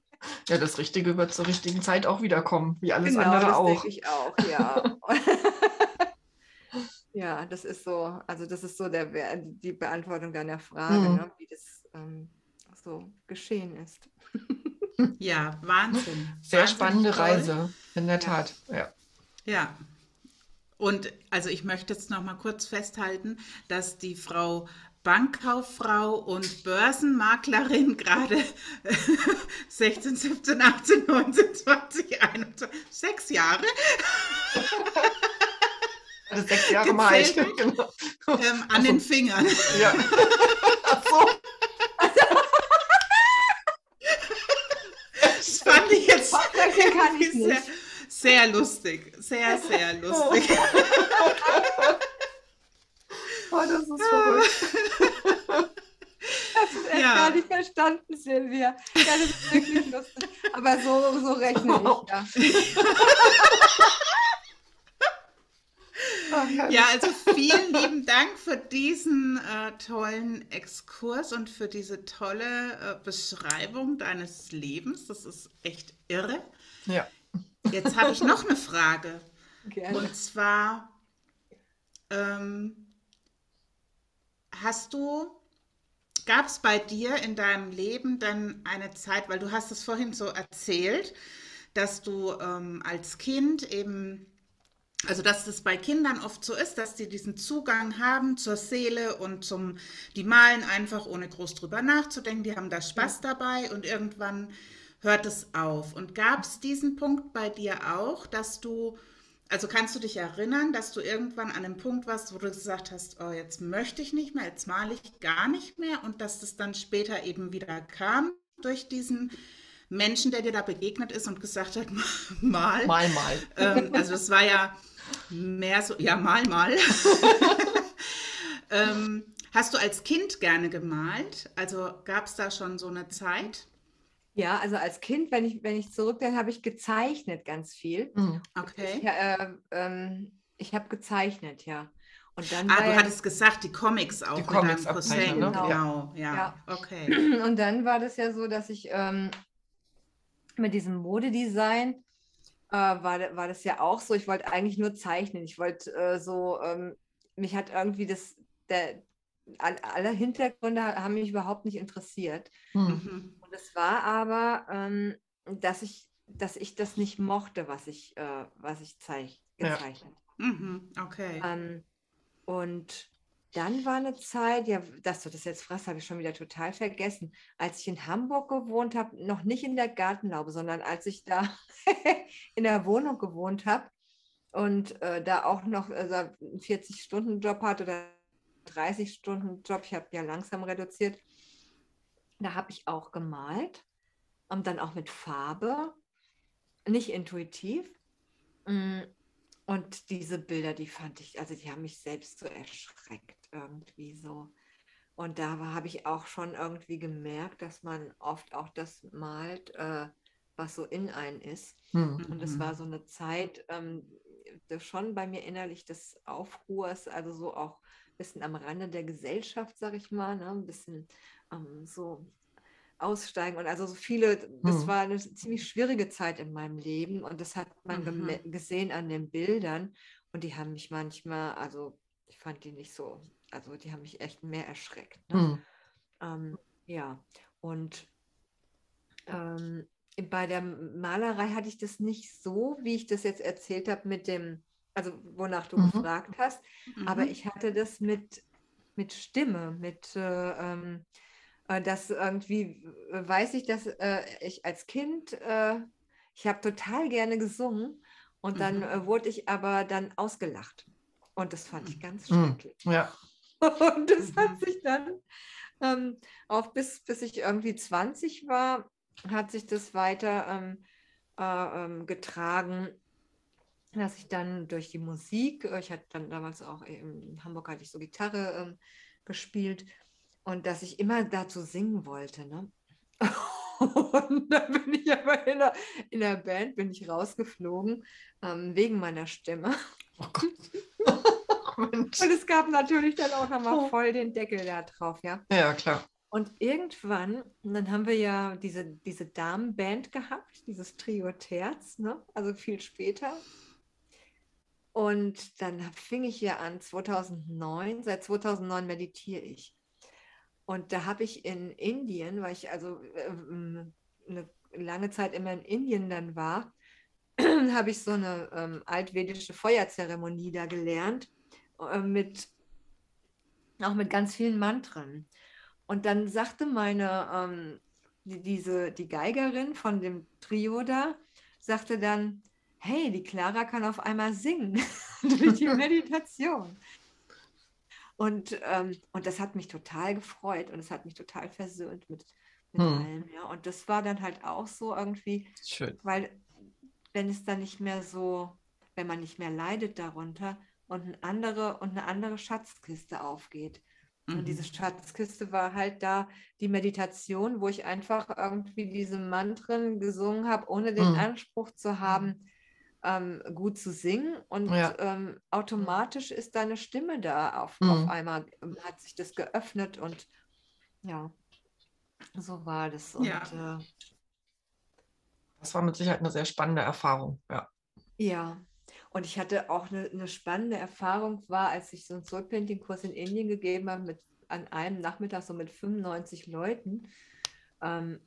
Ja, das Richtige wird zur richtigen Zeit auch wiederkommen, wie alles genau, andere das auch. Denke ich auch, ja. ja, das ist so, also das ist so der, die Beantwortung deiner Frage, mhm. ne, wie das ähm, so geschehen ist. ja, Wahnsinn. Sehr Wahnsinn spannende toll. Reise, in der Tat. Ja. ja. Und also ich möchte jetzt noch mal kurz festhalten, dass die Frau Bankkauffrau und Börsenmaklerin gerade 16, 17, 18, 19, 20, 21, sechs Jahre. Also sechs Jahre mal ich, genau. ähm, an den Fingern. Ja. Ach so. Das fand ich jetzt kann ich sehr, sehr lustig. Sehr, sehr lustig. Oh, das ist verrückt. Das ist echt ja. gar nicht verstanden, Silvia. Ja, das ist wirklich lustig. Aber so, so rechne ich, ja. Ja, also vielen lieben Dank für diesen äh, tollen Exkurs und für diese tolle äh, Beschreibung deines Lebens. Das ist echt irre. Ja. Jetzt habe ich noch eine Frage. Gerne. Und zwar, ähm, hast du, gab es bei dir in deinem Leben dann eine Zeit, weil du hast es vorhin so erzählt, dass du ähm, als Kind eben Also, dass es bei Kindern oft so ist, dass sie diesen Zugang haben zur Seele und zum, die malen einfach ohne groß drüber nachzudenken, die haben da Spaß ja. dabei und irgendwann hört es auf. Und gab es diesen Punkt bei dir auch, dass du, also kannst du dich erinnern, dass du irgendwann an einem Punkt warst, wo du gesagt hast, oh, jetzt möchte ich nicht mehr, jetzt male ich gar nicht mehr und dass das dann später eben wieder kam durch diesen Menschen, der dir da begegnet ist und gesagt hat, mal. Mal, mal. Ähm, also es war ja mehr so, ja, mal, mal. ähm, hast du als Kind gerne gemalt? Also gab es da schon so eine Zeit? Ja, also als Kind, wenn ich, wenn ich zurückdenke, habe ich gezeichnet ganz viel. Mhm. Okay. Ich, äh, ähm, ich habe gezeichnet, ja. Und dann ah, du ja, hattest gesagt, die Comics auch. Die Comics Cousin, ne? Genau, ja. ja. Okay. Und dann war das ja so, dass ich ähm, mit diesem Modedesign äh, war, war das ja auch so. Ich wollte eigentlich nur zeichnen. Ich wollte äh, so, ähm, mich hat irgendwie das, der, alle Hintergründe haben mich überhaupt nicht interessiert. Mhm. Und es war aber, ähm, dass ich, dass ich das nicht mochte, was ich, äh, was ich zeich, gezeichnet. Ja. Mhm. Okay. Ähm, und dann war eine Zeit, ja, dass du das jetzt fragst, habe ich schon wieder total vergessen. Als ich in Hamburg gewohnt habe, noch nicht in der Gartenlaube, sondern als ich da in der Wohnung gewohnt habe und äh, da auch noch also einen 40-Stunden-Job hatte oder 30-Stunden-Job, ich habe ja langsam reduziert, da habe ich auch gemalt und dann auch mit Farbe, nicht intuitiv. Mm, und diese Bilder, die fand ich, also die haben mich selbst so erschreckt irgendwie so. Und da habe ich auch schon irgendwie gemerkt, dass man oft auch das malt, äh, was so in einen ist. Mhm. Und es war so eine Zeit ähm, schon bei mir innerlich des Aufruhrs, also so auch bisschen am Rande der Gesellschaft, sag ich mal, ne? ein bisschen ähm, so aussteigen und also so viele, das mhm. war eine ziemlich schwierige Zeit in meinem Leben und das hat man mhm. gesehen an den Bildern und die haben mich manchmal, also ich fand die nicht so, also die haben mich echt mehr erschreckt. Ne? Mhm. Ähm, ja, und ähm, bei der Malerei hatte ich das nicht so, wie ich das jetzt erzählt habe, mit dem, also wonach du mhm. gefragt hast, aber mhm. ich hatte das mit, mit Stimme, mit äh, ähm, äh, das irgendwie äh, weiß ich, dass äh, ich als Kind, äh, ich habe total gerne gesungen und dann mhm. äh, wurde ich aber dann ausgelacht. Und das fand ich ganz mhm. schrecklich. Ja. Und das mhm. hat sich dann ähm, auch bis, bis ich irgendwie 20 war, hat sich das weiter ähm, äh, ähm, getragen, dass ich dann durch die Musik, ich hatte dann damals auch in Hamburg hatte ich so Gitarre ähm, gespielt, und dass ich immer dazu singen wollte. Ne? Und dann bin ich aber in der, in der Band bin ich rausgeflogen ähm, wegen meiner Stimme. Oh Gott. Und es gab natürlich dann auch nochmal oh. voll den Deckel da drauf, ja. Ja, klar. Und irgendwann, dann haben wir ja diese, diese Damenband gehabt, dieses Trio Terz, ne? also viel später. Und dann fing ich ja an, 2009, seit 2009 meditiere ich. Und da habe ich in Indien, weil ich also äh, eine lange Zeit immer in Indien dann war, habe ich so eine ähm, altvedische Feuerzeremonie da gelernt, äh, mit, auch mit ganz vielen Mantren. Und dann sagte meine, ähm, die, diese, die Geigerin von dem Trio da, sagte dann, hey, die Clara kann auf einmal singen durch die Meditation. Und, ähm, und das hat mich total gefreut und es hat mich total versöhnt mit, mit hm. allem. Ja. Und das war dann halt auch so irgendwie, Schön. weil wenn es dann nicht mehr so, wenn man nicht mehr leidet darunter und eine andere und eine andere Schatzkiste aufgeht. Mhm. Und diese. Schatzkiste war halt da die Meditation, wo ich einfach irgendwie diese Mantren gesungen habe, ohne den mhm. Anspruch zu haben, ähm, gut zu singen und ja. ähm, automatisch ist deine Stimme da. Auf, mhm. auf einmal ähm, hat sich das geöffnet und ja, so war das. Und, ja. Äh, das war mit Sicherheit eine sehr spannende Erfahrung, ja. Ja, und ich hatte auch eine, eine spannende Erfahrung, war, als ich so einen Soul Painting Kurs in Indien gegeben habe, mit, an einem Nachmittag so mit 95 Leuten. Ähm,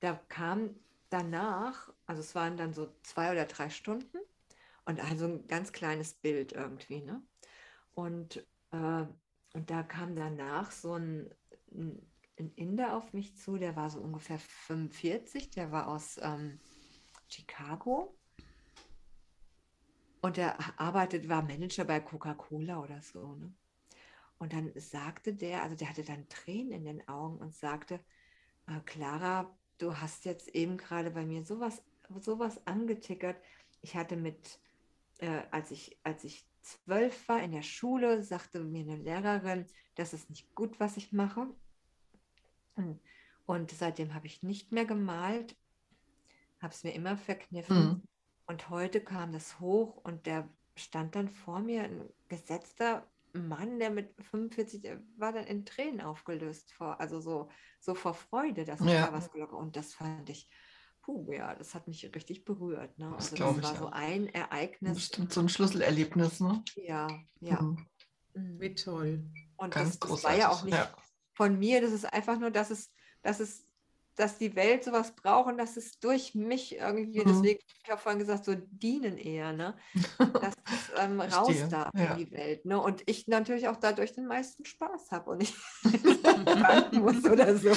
da kam danach, also es waren dann so zwei oder drei Stunden, Und also ein ganz kleines Bild irgendwie, ne? Und, äh, und da kam danach so ein, ein Inder auf mich zu, der war so ungefähr 45, der war aus ähm, Chicago. Und der arbeitet, war Manager bei Coca-Cola oder so. Ne? Und dann sagte der, also der hatte dann Tränen in den Augen und sagte, äh, Clara, du hast jetzt eben gerade bei mir sowas, sowas angetickert. Ich hatte mit, äh, als, ich, als ich zwölf war in der Schule, sagte mir eine Lehrerin, das ist nicht gut, was ich mache. Und, seitdem habe ich nicht mehr gemalt, habe es mir immer verkniffen. Mhm. Und heute kam das hoch und der stand dann vor mir, ein gesetzter Mann, der mit 45, der war dann in Tränen aufgelöst vor, also so, so vor Freude, dass ja. da was gelockt Und das fand ich, puh, ja, das hat mich richtig berührt. Ne? Das, also das war ich, so ein Ereignis. Bestimmt so ein Schlüsselerlebnis, ne? Ja, ja. Mhm. mhm. Wie toll. Und Ganz das, das war ja auch nicht ja. von mir, das ist einfach nur, dass es, dass es dass die Welt sowas braucht und dass es durch mich irgendwie, mhm. deswegen ich habe vorhin gesagt, so dienen eher, ne? dass es ähm, raus darf ja. in die Welt. Ne? Und ich natürlich auch dadurch den meisten Spaß habe und nicht muss oder so.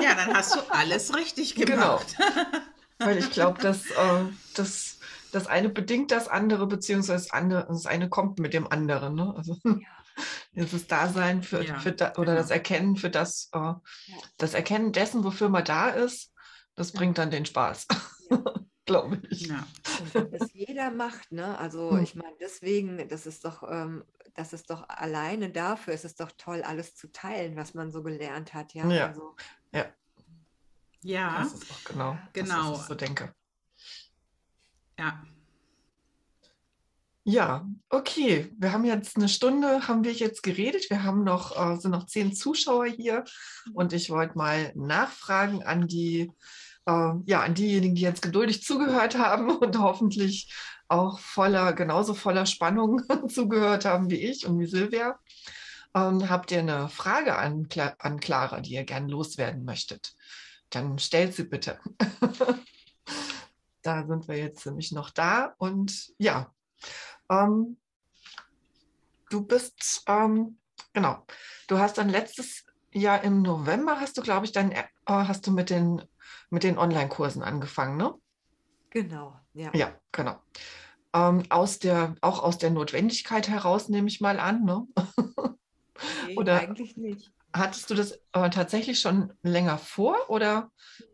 Ja, dann hast du alles richtig genau. gemacht. Genau. Weil ich glaube, dass äh, das, das eine bedingt das andere, beziehungsweise das, andere, das eine kommt mit dem anderen. Ne? Also, ja das Dasein für, ja, für da, oder genau. das Erkennen für das, äh, ja. das Erkennen dessen, wofür man da ist, das bringt dann den Spaß. Ja. Glaube ich. Ja. Und das jeder macht, ne? Also hm. ich meine, deswegen, das ist doch, ähm, das ist doch alleine dafür, ist es doch toll, alles zu teilen, was man so gelernt hat, ja. Ja. Also, ja. ja. Das ist auch genau, genau. Das, was ich so denke. Ja, ja, okay. Wir haben jetzt eine Stunde, haben wir jetzt geredet. Wir haben noch, äh, sind noch zehn Zuschauer hier und ich wollte mal nachfragen an die, äh, ja, an diejenigen, die jetzt geduldig zugehört haben und hoffentlich auch voller, genauso voller Spannung zugehört haben wie ich und wie Silvia. Ähm, habt ihr eine Frage an, an Clara, die ihr gerne loswerden möchtet? Dann stellt sie bitte. da sind wir jetzt nämlich noch da und ja, ähm, du bist, ähm, genau, du hast dann letztes Jahr im November, hast du, glaube ich, dann äh, hast du mit den, mit den Online-Kursen angefangen, ne? Genau, ja. Ja, genau. Ähm, aus der, auch aus der Notwendigkeit heraus, nehme ich mal an, ne? Nee, oder eigentlich nicht. Hattest du das äh, tatsächlich schon länger vor oder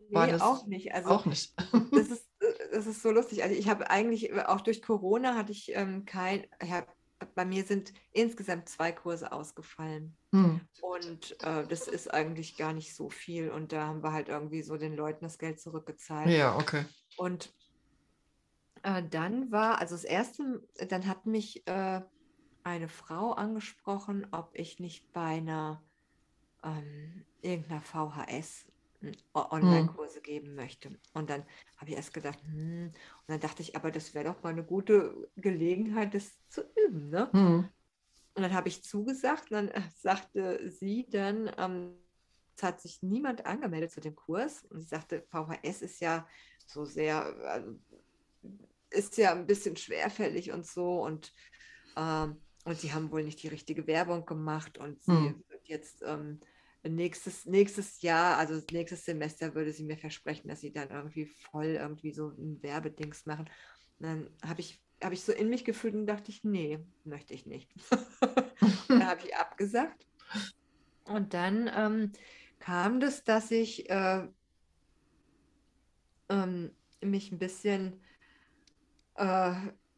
war nee, das auch nicht? Also, auch nicht. das ist das ist so lustig. Also ich habe eigentlich, äh, auch durch Corona hatte ich ähm, kein, hab, bei mir sind insgesamt zwei Kurse ausgefallen. Hm. Und äh, das ist eigentlich gar nicht so viel. Und da haben wir halt irgendwie so den Leuten das Geld zurückgezahlt. Ja, okay. Und äh, dann war, also das erste, dann hat mich äh, eine Frau angesprochen, ob ich nicht bei einer ähm, irgendeiner VHS Online-Kurse hm. geben möchte. Und dann habe ich erst gedacht, hm, und dann dachte ich, aber das wäre doch mal eine gute Gelegenheit, das zu üben. Ne? Hm. Und dann habe ich zugesagt, und dann äh, sagte sie dann, ähm, es hat sich niemand angemeldet zu dem Kurs. Und sie sagte, VHS ist ja so sehr, also, ist ja ein bisschen schwerfällig und so. Und, ähm, und sie haben wohl nicht die richtige Werbung gemacht und sie hm. wird jetzt ähm, nächstes, nächstes Jahr, also nächstes Semester würde sie mir versprechen, dass sie dann irgendwie voll irgendwie so ein Werbedings machen. Und dann habe ich, hab ich so in mich gefühlt und dachte ich, nee, möchte ich nicht. dann habe ich abgesagt. Und dann ähm, kam das, dass ich äh, ähm, mich ein bisschen äh,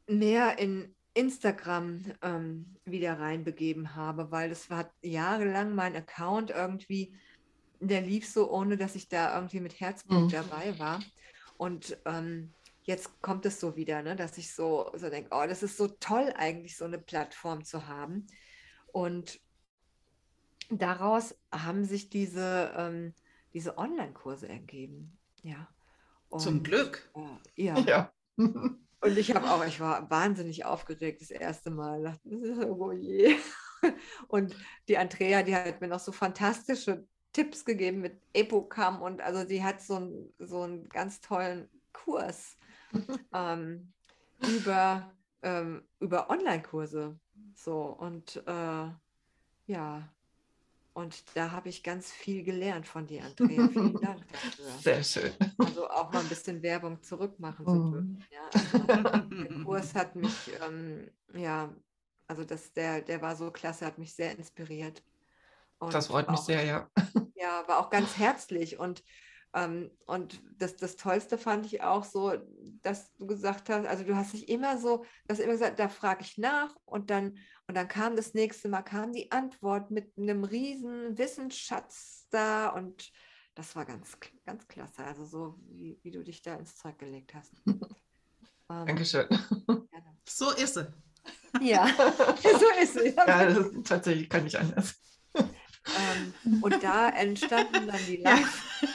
mehr in Instagram ähm, wieder reinbegeben habe, weil das war jahrelang mein Account irgendwie, der lief so, ohne dass ich da irgendwie mit Herzblut mhm. dabei war. Und ähm, jetzt kommt es so wieder, ne, dass ich so, so denke, oh, das ist so toll eigentlich, so eine Plattform zu haben. Und daraus haben sich diese, ähm, diese Online-Kurse ergeben. Ja. Und, Zum Glück. Äh, ja. ja. Und ich habe auch, ich war wahnsinnig aufgeregt das erste Mal. Dachte, oh je. Und die Andrea, die hat mir noch so fantastische Tipps gegeben mit Epocam und also die hat so, ein, so einen ganz tollen Kurs ähm, über ähm, über Online-Kurse. So, und äh, ja, und da habe ich ganz viel gelernt von dir, Andrea. Vielen Dank dafür. Sehr schön. Also auch mal ein bisschen Werbung zurückmachen zu dürfen. Ja, also der Kurs hat mich, ähm, ja, also das, der, der war so klasse, hat mich sehr inspiriert. Und das freut mich auch, sehr, ja. Ja, war auch ganz herzlich und ähm, und das, das Tollste fand ich auch so, dass du gesagt hast, also du hast dich immer so, du hast immer gesagt, da frage ich nach und dann, und dann kam das nächste Mal, kam die Antwort mit einem riesen Wissensschatz da und das war ganz, ganz klasse, also so, wie, wie du dich da ins Zeug gelegt hast. ähm, Dankeschön. Gerne. So ist es. Ja, so ist es. Ja, das, tatsächlich kann ich anders. Ähm, und da entstanden dann die Live-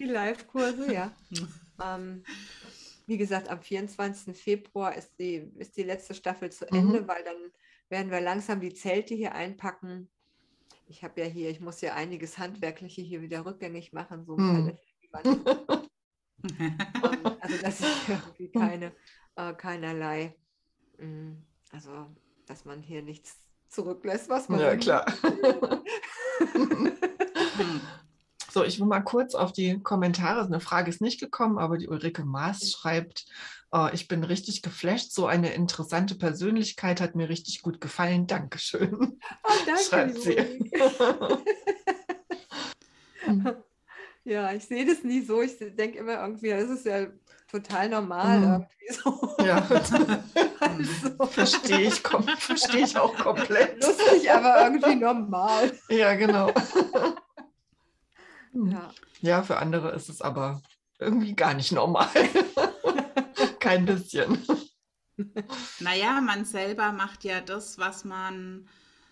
die Live-Kurse, ja. Ähm, wie gesagt, am 24. Februar ist die, ist die letzte Staffel zu Ende, mhm. weil dann werden wir langsam die Zelte hier einpacken. Ich habe ja hier, ich muss ja einiges Handwerkliche hier wieder rückgängig machen, so mhm. also das ist irgendwie keine, äh, keinerlei, mh, mm, also dass man hier nichts zurücklässt, was man. Ja, klar. So, ich will mal kurz auf die Kommentare. Eine Frage ist nicht gekommen, aber die Ulrike Maas schreibt, äh, ich bin richtig geflasht. So eine interessante Persönlichkeit hat mir richtig gut gefallen. Dankeschön. Oh, danke, schreibt sie. ja, ich sehe das nie so. Ich denke immer irgendwie, das ist ja total normal mhm. so. Ja, also. verstehe ich, versteh ich auch komplett. Lustig, aber irgendwie normal. Ja, genau. Ja. ja, für andere ist es aber irgendwie gar nicht normal. Kein bisschen. Naja, man selber macht ja das, was man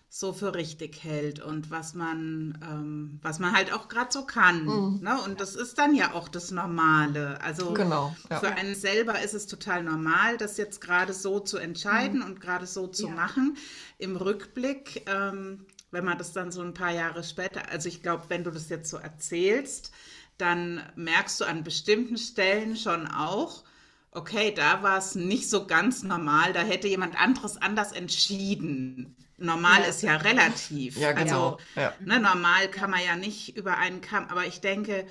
so für richtig hält und was man, ähm, was man halt auch gerade so kann. Mhm. Ne? Und das ist dann ja auch das Normale. Also genau, ja. für einen selber ist es total normal, das jetzt gerade so zu entscheiden mhm. und gerade so zu ja. machen. Im Rückblick ähm, wenn man das dann so ein paar Jahre später, also ich glaube, wenn du das jetzt so erzählst, dann merkst du an bestimmten Stellen schon auch, okay, da war es nicht so ganz normal, da hätte jemand anderes anders entschieden. Normal ja. ist ja relativ. Ja, genau. Also, ja. Ne, normal kann man ja nicht über einen Kamm, aber ich denke,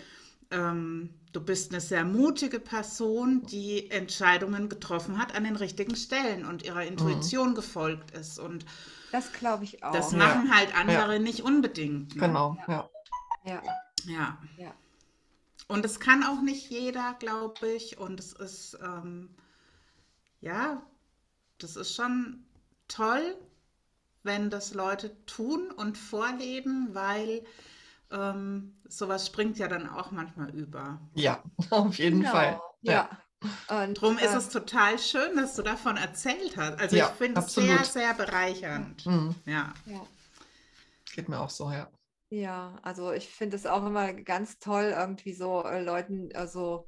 ähm, du bist eine sehr mutige Person, die Entscheidungen getroffen hat an den richtigen Stellen und ihrer Intuition mhm. gefolgt ist. Und das glaube ich auch. Das machen halt andere nicht unbedingt. Ne? Genau, ja. Ja. ja. Ja. Und es kann auch nicht jeder, glaube ich. Und es ist, ähm, ja, das ist schon toll, wenn das Leute tun und vorleben, weil ähm, sowas springt ja dann auch manchmal über. Ja, auf jeden genau. Fall. Ja. Und darum äh, ist es total schön, dass du davon erzählt hast. Also ja, ich finde es sehr, sehr bereichernd. Mhm. Ja. ja. Geht mir auch so, ja. Ja, also ich finde es auch immer ganz toll, irgendwie so äh, Leuten also,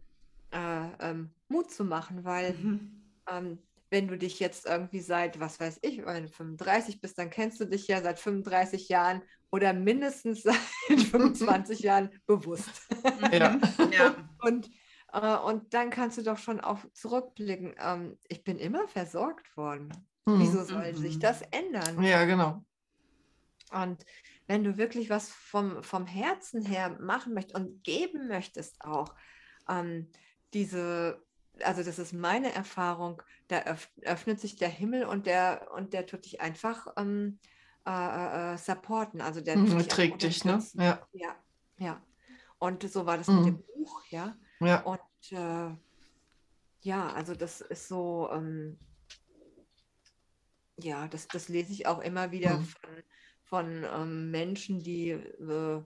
äh, ähm, Mut zu machen, weil mhm. ähm, wenn du dich jetzt irgendwie seit, was weiß ich, wenn du 35 bist, dann kennst du dich ja seit 35 Jahren oder mindestens seit 25 Jahren bewusst. Ja. ja. Und äh, und dann kannst du doch schon auch zurückblicken. Ähm, ich bin immer versorgt worden. Mhm. Wieso soll sich mhm. das ändern? Ja, genau. Und wenn du wirklich was vom, vom Herzen her machen möchtest und geben möchtest auch, ähm, diese, also das ist meine Erfahrung, da öffnet sich der Himmel und der, und der tut dich einfach ähm, äh, äh, äh supporten. Also der mhm, trägt dich, ne? Ja. ja, ja. Und so war das mhm. mit dem Buch, ja. Ja. Und äh, ja, also das ist so, ähm, ja, das, das lese ich auch immer wieder mhm. von, von ähm, Menschen, die äh,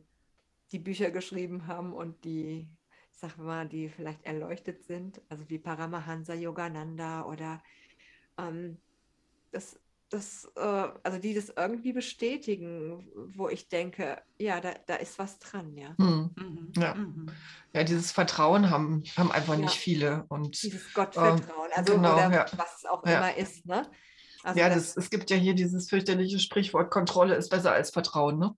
die Bücher geschrieben haben und die, ich sag mal, die vielleicht erleuchtet sind, also wie Paramahansa Yogananda oder ähm, das das, äh, also die das irgendwie bestätigen, wo ich denke, ja, da, da ist was dran, ja. Mhm. Mhm. Ja. Mhm. ja, dieses Vertrauen haben, haben einfach ja. nicht viele. Und, dieses Gottvertrauen, äh, also genau, oder ja. was es auch immer ist, ne? Also ja, das, es gibt ja hier dieses fürchterliche Sprichwort, Kontrolle ist besser als Vertrauen. Ne?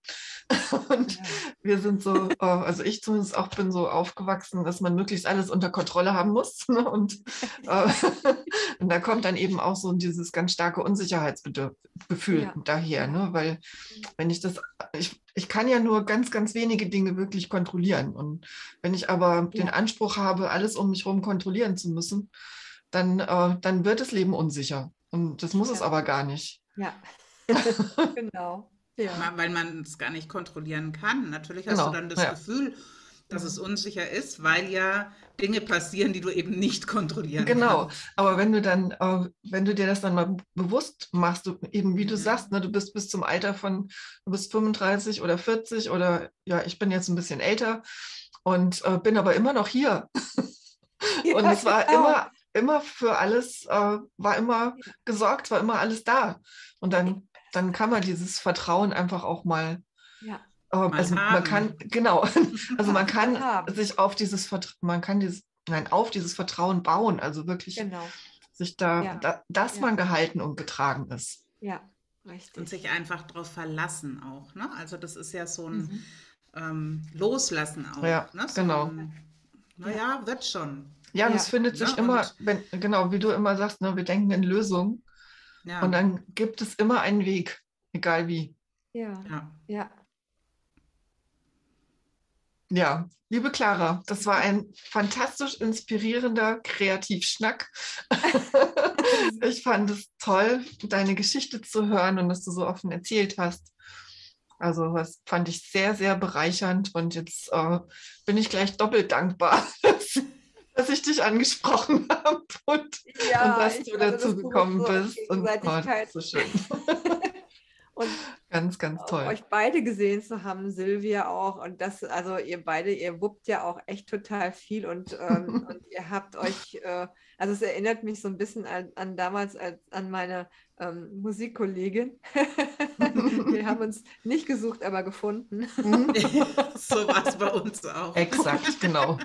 Und ja. wir sind so, äh, also ich zumindest auch bin so aufgewachsen, dass man möglichst alles unter Kontrolle haben muss. Ne? Und, äh, und da kommt dann eben auch so dieses ganz starke Unsicherheitsgefühl ja. daher. Ne? Weil wenn ich das, ich, ich kann ja nur ganz, ganz wenige Dinge wirklich kontrollieren. Und wenn ich aber ja. den Anspruch habe, alles um mich herum kontrollieren zu müssen, dann, äh, dann wird das Leben unsicher. Und das muss ja. es aber gar nicht. Ja, genau. Ja. Weil man es gar nicht kontrollieren kann. Natürlich hast genau. du dann das ja. Gefühl, dass es unsicher ist, weil ja Dinge passieren, die du eben nicht kontrollieren genau. kannst. Genau, aber wenn du dann, äh, wenn du dir das dann mal bewusst machst, du, eben wie du mhm. sagst, ne, du bist bis zum Alter von, du bist 35 oder 40 oder ja, ich bin jetzt ein bisschen älter und äh, bin aber immer noch hier. Ja, und es war genau. immer immer für alles, äh, war immer gesorgt, war immer alles da. Und dann, dann kann man dieses Vertrauen einfach auch mal. Ja. Äh, also man kann, genau, also man kann sich auf dieses Vertrauen, man kann dieses, nein, auf dieses Vertrauen bauen, also wirklich genau. sich da, ja. da dass ja. man gehalten und getragen ist. Ja, richtig. Und sich einfach darauf verlassen auch, ne? Also das ist ja so ein mhm. ähm, Loslassen auch. Ja, ne? so genau. naja, wird schon. Ja, und ja. es findet sich ja, immer, wenn, genau, wie du immer sagst, ne, wir denken in Lösungen. Ja. Und dann gibt es immer einen Weg, egal wie. Ja. Ja. ja. Ja, liebe Clara, das war ein fantastisch inspirierender Kreativschnack. ich fand es toll, deine Geschichte zu hören und dass du so offen erzählt hast. Also das fand ich sehr, sehr bereichernd und jetzt äh, bin ich gleich doppelt dankbar, dass ich dich angesprochen habe und, ja, und dass du dazu das gekommen so bist. Und oh, so schön. und ganz, ganz toll. Euch beide gesehen zu haben, Silvia auch. Und das, also ihr beide, ihr wuppt ja auch echt total viel und, ähm, und ihr habt euch, äh, also es erinnert mich so ein bisschen an, an damals als, an meine ähm, Musikkollegin. Wir haben uns nicht gesucht, aber gefunden. so war es bei uns auch. Exakt, genau.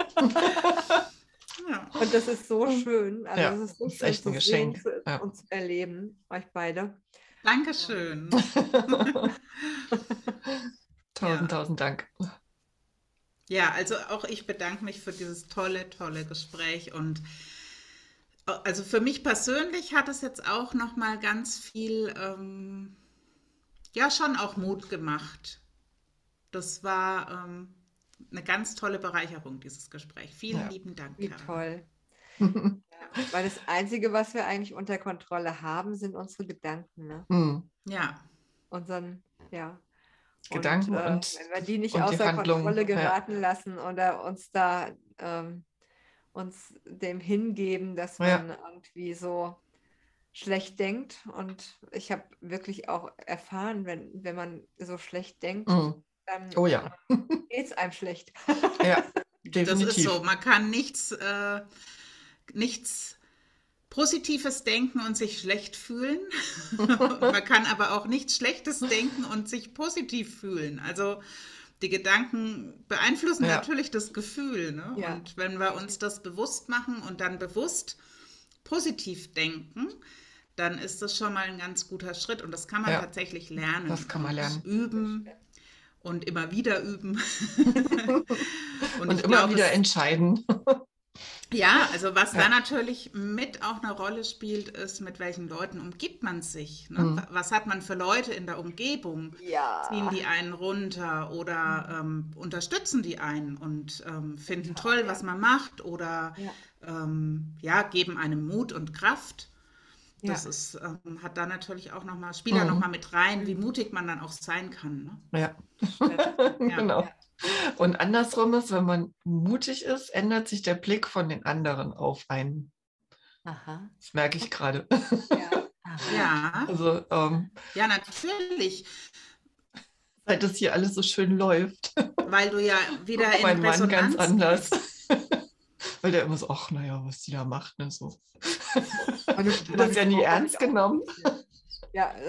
Ja. Und das ist so schön. Also ja, es ist so schön echt ein Geschenk. Sehen, ja. und zu erleben, euch beide. Dankeschön. tausend, tausend Dank. Ja, also auch ich bedanke mich für dieses tolle, tolle Gespräch und also für mich persönlich hat es jetzt auch noch mal ganz viel, ähm, ja schon auch Mut gemacht. Das war ähm, eine ganz tolle Bereicherung, dieses Gespräch. Vielen ja. lieben Dank. Wie toll. ja, weil das Einzige, was wir eigentlich unter Kontrolle haben, sind unsere Gedanken. Ne? Mhm. Ja. Unseren, ja. Gedanken und, äh, und wenn wir die nicht außer die Kontrolle geraten ja. lassen oder uns da ähm, uns dem hingeben, dass man ja. irgendwie so schlecht denkt. Und ich habe wirklich auch erfahren, wenn, wenn man so schlecht denkt, mhm dann oh ja. geht es einem schlecht. ja, definitiv. Das ist so. Man kann nichts, äh, nichts Positives denken und sich schlecht fühlen. man kann aber auch nichts Schlechtes denken und sich positiv fühlen. Also die Gedanken beeinflussen ja. natürlich das Gefühl. Ne? Ja. Und wenn wir uns das bewusst machen und dann bewusst positiv denken, dann ist das schon mal ein ganz guter Schritt und das kann man ja. tatsächlich lernen. Das kann man lernen. Üben und immer wieder üben. und, und immer glaub, wieder entscheiden. ja, also was ja. da natürlich mit auch eine Rolle spielt, ist, mit welchen Leuten umgibt man sich. Ne? Mhm. Was hat man für Leute in der Umgebung? Ja. Ziehen die einen runter oder ähm, unterstützen die einen und ähm, finden toll, was man macht oder ja. Ähm, ja, geben einem Mut und Kraft. Das ja. ist, ähm, hat da natürlich auch nochmal, spielt da mhm. nochmal mit rein, wie mutig man dann auch sein kann. Ne? Ja. ja. genau. Und andersrum ist, wenn man mutig ist, ändert sich der Blick von den anderen auf einen. Aha. Das merke ich gerade. Ja. ja. Also, ähm, ja, natürlich. Seit das hier alles so schön läuft. Weil du ja wieder in mein Resonanz Mann ganz anders. Weil der immer so, ach, naja, was die da macht, ne, so. Habe das ja nie ernst genommen. Ja.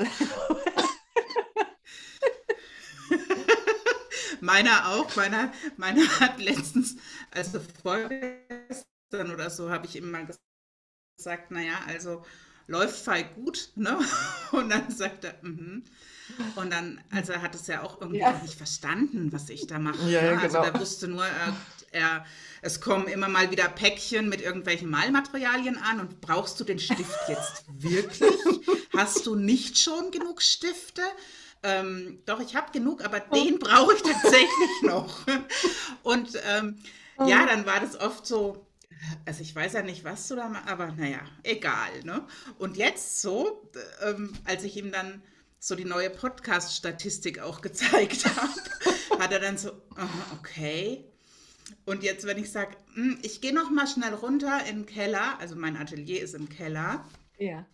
meiner auch, meiner, meiner hat letztens, also vorgestern oder so, habe ich ihm mal gesagt, naja, also läuft voll gut, ne? Und dann sagt er, mhm. Und dann, also er hat es ja auch irgendwie Ja. nicht verstanden, was ich da mache. Ja, ja, ne? Also genau. der wusste nur, er, es kommen immer mal wieder Päckchen mit irgendwelchen Malmaterialien an und brauchst du den Stift jetzt wirklich? Hast du nicht schon genug Stifte? Ähm, doch, ich habe genug, aber den brauche ich tatsächlich noch. Und ähm, ja, dann war das oft so, also ich weiß ja nicht, was du da machst, aber naja, egal. Ne? Und jetzt so, ähm, als ich ihm dann so die neue Podcast-Statistik auch gezeigt habe, hat er dann so, okay. Und jetzt, wenn ich sage, ich gehe noch mal schnell runter in den Keller, also mein Atelier ist im Keller, Ja.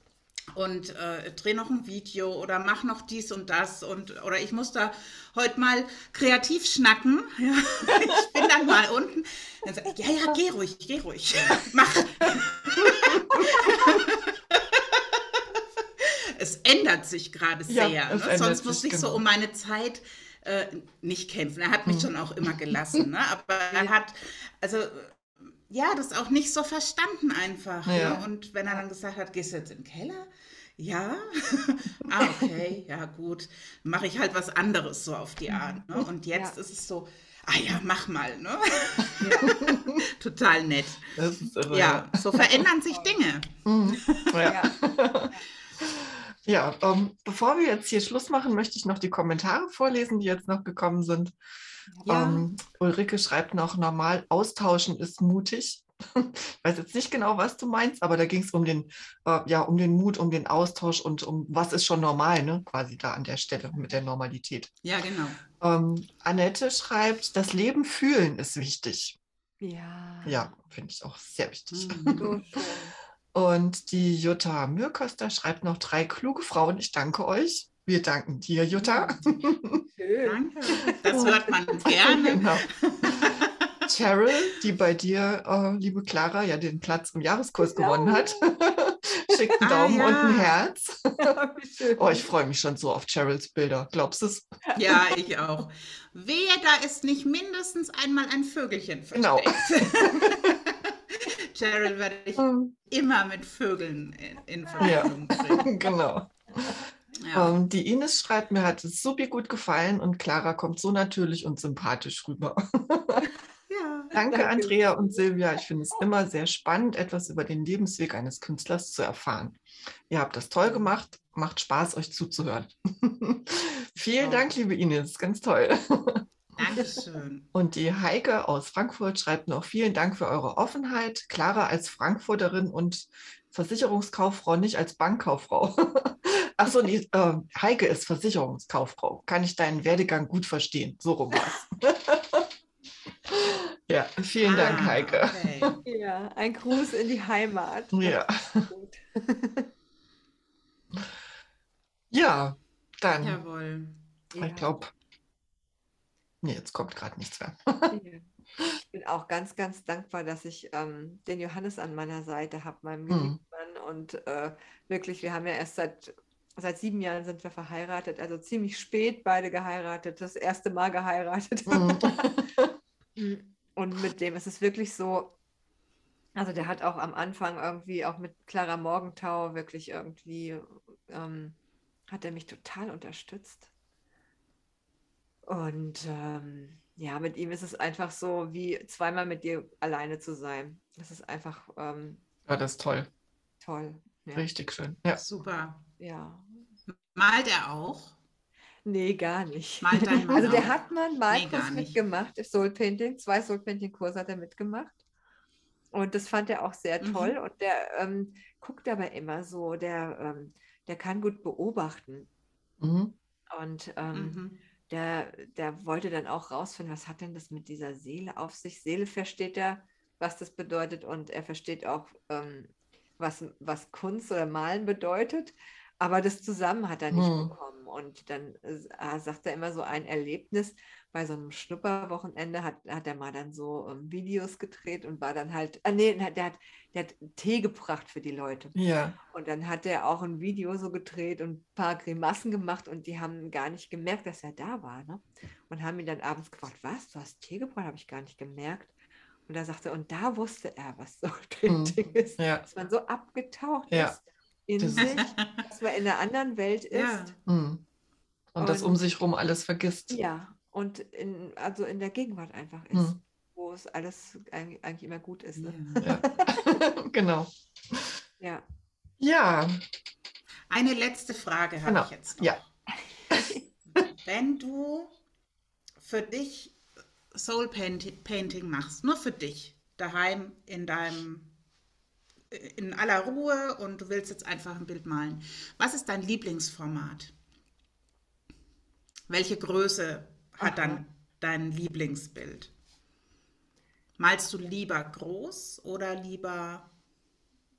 und äh, dreh noch ein Video oder mach noch dies und das und oder ich muss da heute mal kreativ schnacken. Ja, ich bin dann mal unten. Dann sag ich, ja, ja, geh ruhig, geh ruhig. Mach. es ändert sich gerade Ja, sehr. es ne? Sonst musste ich so genau. um meine Zeit äh, nicht kämpfen. Er hat mich schon auch immer gelassen, ne? aber er hat, also ja, das auch nicht so verstanden einfach. Ja. Ne? Und wenn er dann gesagt hat, gehst du jetzt in den Keller? Ja, ah, okay, ja gut, mache ich halt was anderes so auf die Art. Ne? Und jetzt Ja. ist es so, ah ja, mach mal, ne? Total nett. Ja, so verändern sich Dinge. Mhm. ja. Ja. Ähm, bevor wir jetzt hier Schluss machen, möchte ich noch die Kommentare vorlesen, die jetzt noch gekommen sind. Ja. Ähm, Ulrike schreibt noch, normal austauschen ist mutig. Ich weiß jetzt nicht genau, was du meinst, aber da ging es um den, äh, ja, um den Mut, um den Austausch und um was ist schon normal, ne? Quasi da an der Stelle mit der Normalität. Ja, genau. Ähm, Annette schreibt, das Leben fühlen ist wichtig. Ja. Ja, finde ich auch sehr wichtig. Mhm. Und die Jutta Mürköster schreibt noch drei kluge Frauen. Ich danke euch. Wir danken dir, Jutta. Schön. Danke. Das hört man gerne. Genau. Cheryl, die bei dir, äh, liebe Clara, ja den Platz im Jahreskurs Genau. gewonnen hat. Schickt einen Ah, Daumen und ein ja. Herz. Wie schön. Oh, ich freue mich schon so auf Cheryls Bilder. Glaubst du es? Ja, ich auch. Wehe, da ist nicht mindestens einmal ein Vögelchen Genau. Cheryl werde ich immer mit Vögeln in, in Verbindung bringen. genau. Ja. Ähm, die Ines schreibt, mir hat es super gut gefallen und Clara kommt so natürlich und sympathisch rüber. ja. Danke, Danke. Andrea und Silvia. Ich finde es immer sehr spannend, etwas über den Lebensweg eines Künstlers zu erfahren. Ihr habt das toll gemacht. Macht Spaß, euch zuzuhören. Vielen Ja. Dank, liebe Ines. Ganz toll. Dankeschön. Und die Heike aus Frankfurt schreibt noch vielen Dank für eure Offenheit. Clara als Frankfurterin und Versicherungskauffrau, nicht als Bankkauffrau. Achso, die, äh, Heike ist Versicherungskauffrau. Kann ich deinen Werdegang gut verstehen? So rum war's. ja, vielen Dank, Ah, Heike. Okay. Ja, ein Gruß in die Heimat. Ja. Ja, dann, Jawohl. ich glaube, nee, jetzt kommt gerade nichts mehr. Ich bin auch ganz, ganz dankbar, dass ich ähm, den Johannes an meiner Seite habe, meinem Mhm. Mann. Und äh, wirklich, wir haben ja erst seit, seit sieben Jahren sind wir verheiratet, also ziemlich spät beide geheiratet, das erste Mal geheiratet. Mhm. Und mit dem ist es wirklich so, also der hat auch am Anfang irgendwie, auch mit Clara Morgentau, wirklich irgendwie, ähm, hat er mich total unterstützt. Und ähm, ja, mit ihm ist es einfach so, wie zweimal mit dir alleine zu sein. Das ist einfach ähm, Ja, das ist toll. toll. Ja. Richtig schön. Ja. Super. ja. Malt er auch? Nee, gar nicht. Malt dein Mann Also der auch? hat mal einen Nee, Malkurs gar nicht. mitgemacht, Soul Painting, zwei Soul Painting Kurse hat er mitgemacht. Und das fand er auch sehr Mhm. toll. Und der ähm, guckt aber immer so, der, ähm, der kann gut beobachten. Mhm. Und ähm, Mhm. Der, der wollte dann auch rausfinden, was hat denn das mit dieser Seele auf sich? Seele versteht er, was das bedeutet und er versteht auch, ähm, was, was Kunst oder Malen bedeutet. Aber das zusammen hat er nicht Hm. bekommen. Und dann äh, sagt er immer so ein Erlebnis. Bei so einem Schnupperwochenende hat, hat er mal dann so ähm, Videos gedreht und war dann halt, ah nee, der hat, der hat Tee gebracht für die Leute. Ja. Und dann hat er auch ein Video so gedreht und ein paar Grimassen gemacht und die haben gar nicht gemerkt, dass er da war. Ne? Und haben ihn dann abends gefragt, was, du hast Tee gebracht? Habe ich gar nicht gemerkt. Und da sagte er, und da wusste er, was so Painting ist, Ja. dass man so abgetaucht Ja. ist in Das- sich, dass man in einer anderen Welt ist. Ja. Hm. Und, das um Und- sich rum alles vergisst. Ja, und in, also in der Gegenwart einfach ist, Hm. wo es alles eigentlich, immer gut ist. Ne? Ja. Ja. genau. Ja. Ja, Eine letzte Frage habe Genau, ich jetzt noch. ja. Wenn du für dich Soul Painting, Painting machst, nur für dich, daheim in deinem in aller Ruhe und du willst jetzt einfach ein Bild malen. Was ist dein Lieblingsformat? Welche Größe hat Aha. dann dein Lieblingsbild? Malst du lieber groß oder lieber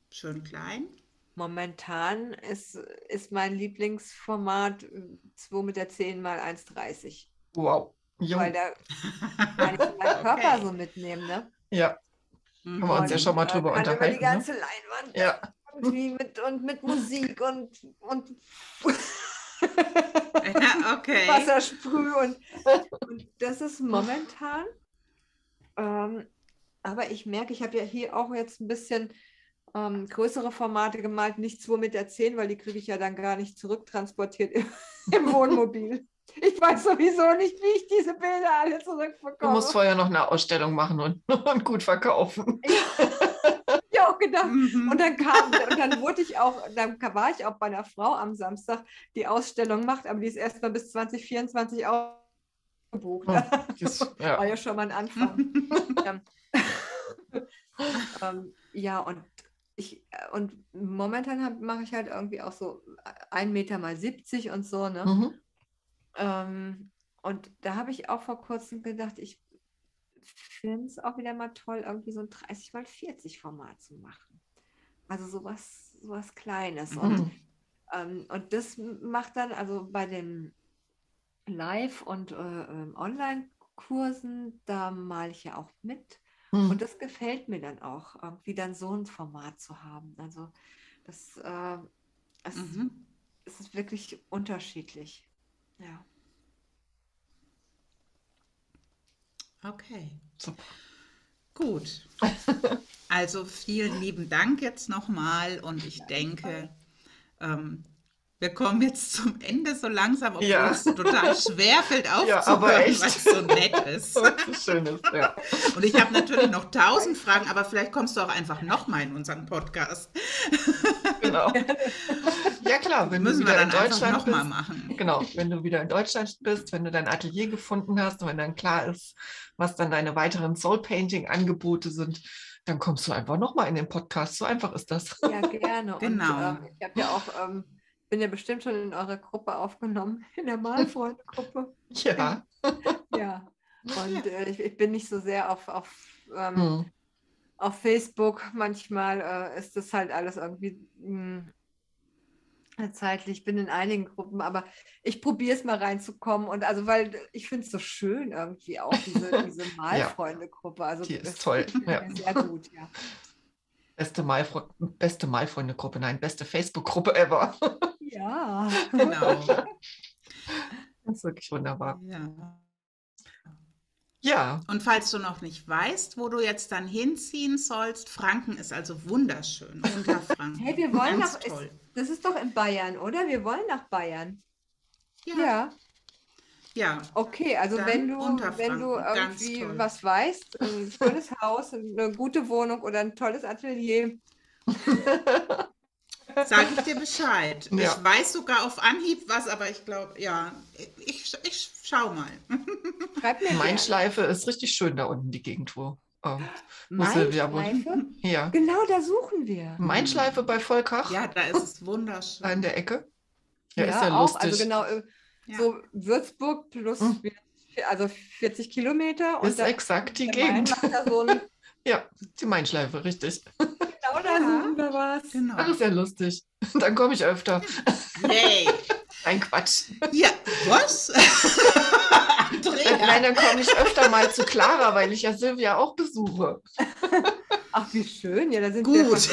schön klein? Momentan ist, ist mein Lieblingsformat äh, 2 mit der 10 mal 1,30. wow. Jo. Weil da kann ich meinen Körper Okay. so mitnehmen, ne? Ja, haben wir uns ja Und, schon mal äh, drüber kann über unterhalten. die ganze Leinwand Ne? Ja, irgendwie mit, und mit Musik und, und Ja, okay. Wassersprüh und, und das ist momentan. Ähm, aber ich merke, ich habe ja hier auch jetzt ein bisschen ähm, größere Formate gemalt, nicht 2 Meter 10, weil die kriege ich ja dann gar nicht zurücktransportiert im, im Wohnmobil. Ich weiß sowieso nicht, wie ich diese Bilder alle du zurückbekomme. musst vorher noch eine Ausstellung machen und, und gut verkaufen. ich auch gedacht. Mhm. Und dann kam, und dann wurde ich auch, dann war ich auch bei einer Frau am Samstag, die Ausstellung macht, aber die ist erst mal bis 2024 ausgebucht. Hm, das- War ja. ja schon mal ein Anfang. ähm, ja, und ich, und momentan mache ich halt irgendwie auch so 1 Meter mal 70 und so, ne? Mhm. Ähm, und da habe ich auch vor kurzem gedacht, ich finde es auch wieder mal toll, irgendwie so ein 30 mal 40 Format zu machen. Also sowas, sowas Kleines. Und, Mhm. ähm, und das macht dann also bei den Live- und äh, ähm, Online-Kursen, da male ich ja auch mit. Mhm. Und das gefällt mir dann auch, irgendwie dann so ein Format zu haben. Also das, äh, es, Mhm. es ist wirklich unterschiedlich. Ja. Okay. Super. Gut. Also vielen lieben Dank jetzt nochmal und ich denke, ähm, wir kommen jetzt zum Ende so langsam, obwohl Ja. es total schwer fällt Ja, aber aufzuhören, echt. weil es so nett ist. Was so schön ist, ja. Und ich habe natürlich noch tausend Fragen, aber vielleicht kommst du auch einfach nochmal in unseren Podcast. Genau. Ja klar, wenn du Müssen wir wieder dann in Deutschland nochmal bist. machen. Genau, wenn du wieder in Deutschland bist, wenn du dein Atelier gefunden hast und wenn dann klar ist, was dann deine weiteren Soul Painting Angebote sind, dann kommst du einfach nochmal in den Podcast. So einfach ist das. Ja, gerne. Genau. Und, ähm, ich habe ja auch, ähm, bin ja bestimmt schon in eurer Gruppe aufgenommen, in der Malfreunde-Gruppe. Ja. Ja. Und äh, ich, ich bin nicht so sehr auf, auf, ähm, Hm. Auf Facebook. Manchmal äh, ist das halt alles irgendwie mh, zeitlich. Ich bin in einigen Gruppen, aber ich probiere es mal reinzukommen. Und also, weil ich finde es so schön irgendwie auch, diese, diese Malfreunde-Gruppe. Also, Die ist toll, ja. Sehr gut, ja. Beste, Malfre beste Malfreunde-Gruppe, nein, beste Facebook-Gruppe ever. Ja. Genau. Das ist wirklich wunderbar. Ja. Ja, Und falls du noch nicht weißt, wo du jetzt dann hinziehen sollst, Franken ist also wunderschön. Unterfranken. Hey, wir wollen Ganz nach. Ist, das ist doch in Bayern, oder? Wir wollen nach Bayern. Ja, Ja. ja. Okay, also Dann wenn du, wenn du irgendwie was weißt, ein tolles Haus, eine gute Wohnung oder ein tolles Atelier, Sag ich dir Bescheid. Ja. Ich weiß sogar auf Anhieb was, aber ich glaube, ja, ich, ich schau mal. schreib mir Mein gerne. Schleife ist richtig schön da unten, die Gegend, wo, ähm. Mainschleife? Ja. Genau, da suchen wir. Mein Schleife bei Volkach, Ja, da ist es wunderschön. der Ecke. Ja, ist ja auch, lustig. Also genau, äh, Ja. so Würzburg plus Hm. also 40 Kilometer. ist da- exakt die Gegend. so Ja, die Mainschleife, richtig. genau, da Ja. suchen wir was. Genau. Ach, ist ja lustig. Dann komme ich öfter. Yay. Ein Quatsch. Ja, was? Nein, Andrea. dann komme ich öfter mal zu Clara, weil ich ja Silvia auch besuche. Ach, wie schön. Ja, da sind wir Gut.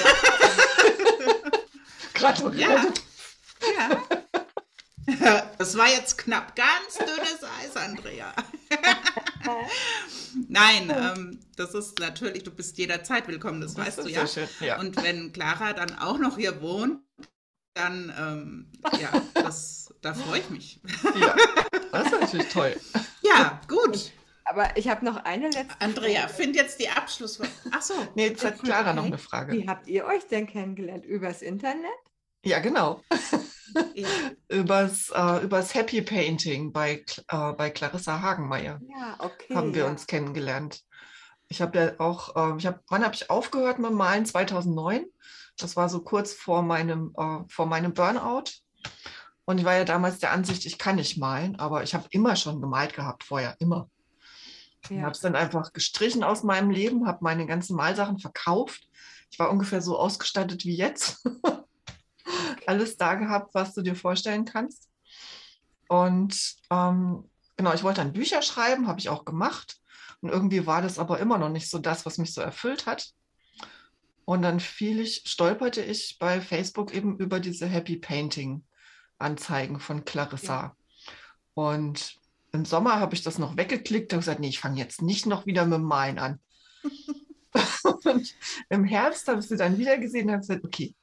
Gratuliere. Ja. ja. Das war jetzt knapp. Ganz dünnes Eis, Andrea. Nein, ähm, das ist natürlich, du bist jederzeit willkommen, das, weißt ist du ja. schön, ja. Und wenn Clara dann auch noch hier wohnt, dann, ähm, ja, das, da freue ich mich. Ja, das ist natürlich toll. Ja, gut. Aber ich habe noch eine letzte Andrea, find jetzt die Abschlussfrage. Ach so. Nee, jetzt hat Clara noch eine Frage. Wie habt ihr euch denn kennengelernt? Übers Internet? Ja, genau. Ja. Übers, äh, übers Happy Painting bei, äh, bei Clarissa Hagenmeier Ja, okay. haben wir ja. uns kennengelernt. Ich habe ja auch, äh, ich hab, wann habe ich aufgehört mit Malen? 2009. Das war so kurz vor meinem, äh, vor meinem Burnout. Und ich war ja damals der Ansicht, ich kann nicht malen, aber ich habe immer schon gemalt gehabt vorher, immer. Ich Ja. habe es dann einfach gestrichen aus meinem Leben, habe meine ganzen Malsachen verkauft. Ich war ungefähr so ausgestattet wie jetzt. Alles da gehabt, was du dir vorstellen kannst. Und ähm, genau, ich wollte dann Bücher schreiben, habe ich auch gemacht. Und irgendwie war das aber immer noch nicht so das, was mich so erfüllt hat. Und dann fiel ich, stolperte ich bei Facebook eben über diese Happy Painting Anzeigen von Clarissa. Und im Sommer habe ich das noch weggeklickt und gesagt, nee, ich fange jetzt nicht noch wieder mit dem Malen an. und im Herbst habe ich sie dann wieder gesehen und habe gesagt, okay,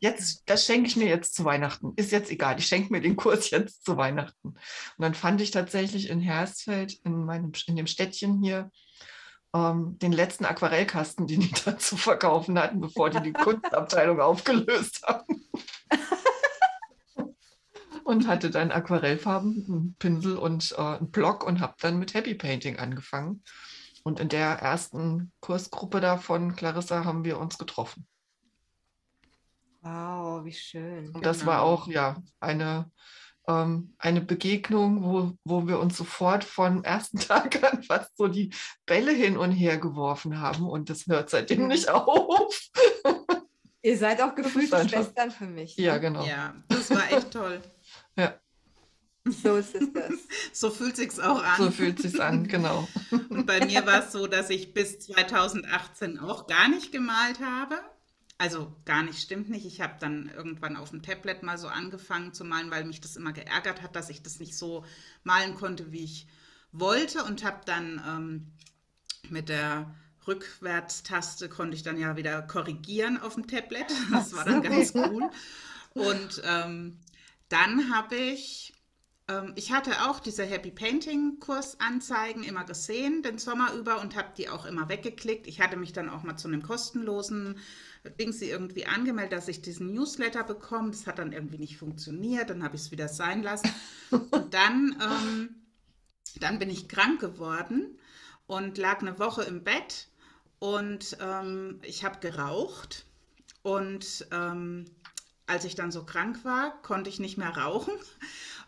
jetzt, das schenke ich mir jetzt zu Weihnachten. Ist jetzt egal, ich schenke mir den Kurs jetzt zu Weihnachten. Und dann fand ich tatsächlich in Hersfeld, in, meinem, in dem Städtchen hier, ähm, den letzten Aquarellkasten, den die da zu verkaufen hatten, bevor die die Kunstabteilung aufgelöst haben. und hatte dann Aquarellfarben, einen Pinsel und äh, einen Block und habe dann mit Happy Painting angefangen. Und in der ersten Kursgruppe da von Clarissa haben wir uns getroffen. Wow, wie schön. Und das war Genau. auch ja eine, ähm, eine Begegnung, wo, wo wir uns sofort vom ersten Tag an fast so die Bälle hin und her geworfen haben. Und das hört seitdem nicht auf. Ihr seid auch gefühlte einfach- Schwestern für mich. Ja, ne? genau. ja, das war echt toll. So ist es das. So fühlt sich's auch an. So fühlt sich's an, genau. Und bei mir war es so, dass ich bis 2018 auch gar nicht gemalt habe. Also gar nicht, stimmt nicht. Ich habe dann irgendwann auf dem Tablet mal so angefangen zu malen, weil mich das immer geärgert hat, dass ich das nicht so malen konnte, wie ich wollte. Und habe dann ähm, mit der Rückwärtstaste konnte ich dann ja wieder korrigieren auf dem Tablet. Das war dann ganz cool. Und ähm, dann habe ich ähm, ich hatte auch diese Happy Painting Kursanzeigen immer gesehen, den Sommer über und habe die auch immer weggeklickt. Ich hatte mich dann auch mal zu einem kostenlosen Dings irgendwie angemeldet, dass ich diesen Newsletter bekomme. Das hat dann irgendwie nicht funktioniert, dann habe ich es wieder sein lassen. Und dann, ähm, dann bin ich krank geworden und lag eine Woche im Bett und ähm, ich habe geraucht und ähm, als ich dann so krank war, konnte ich nicht mehr rauchen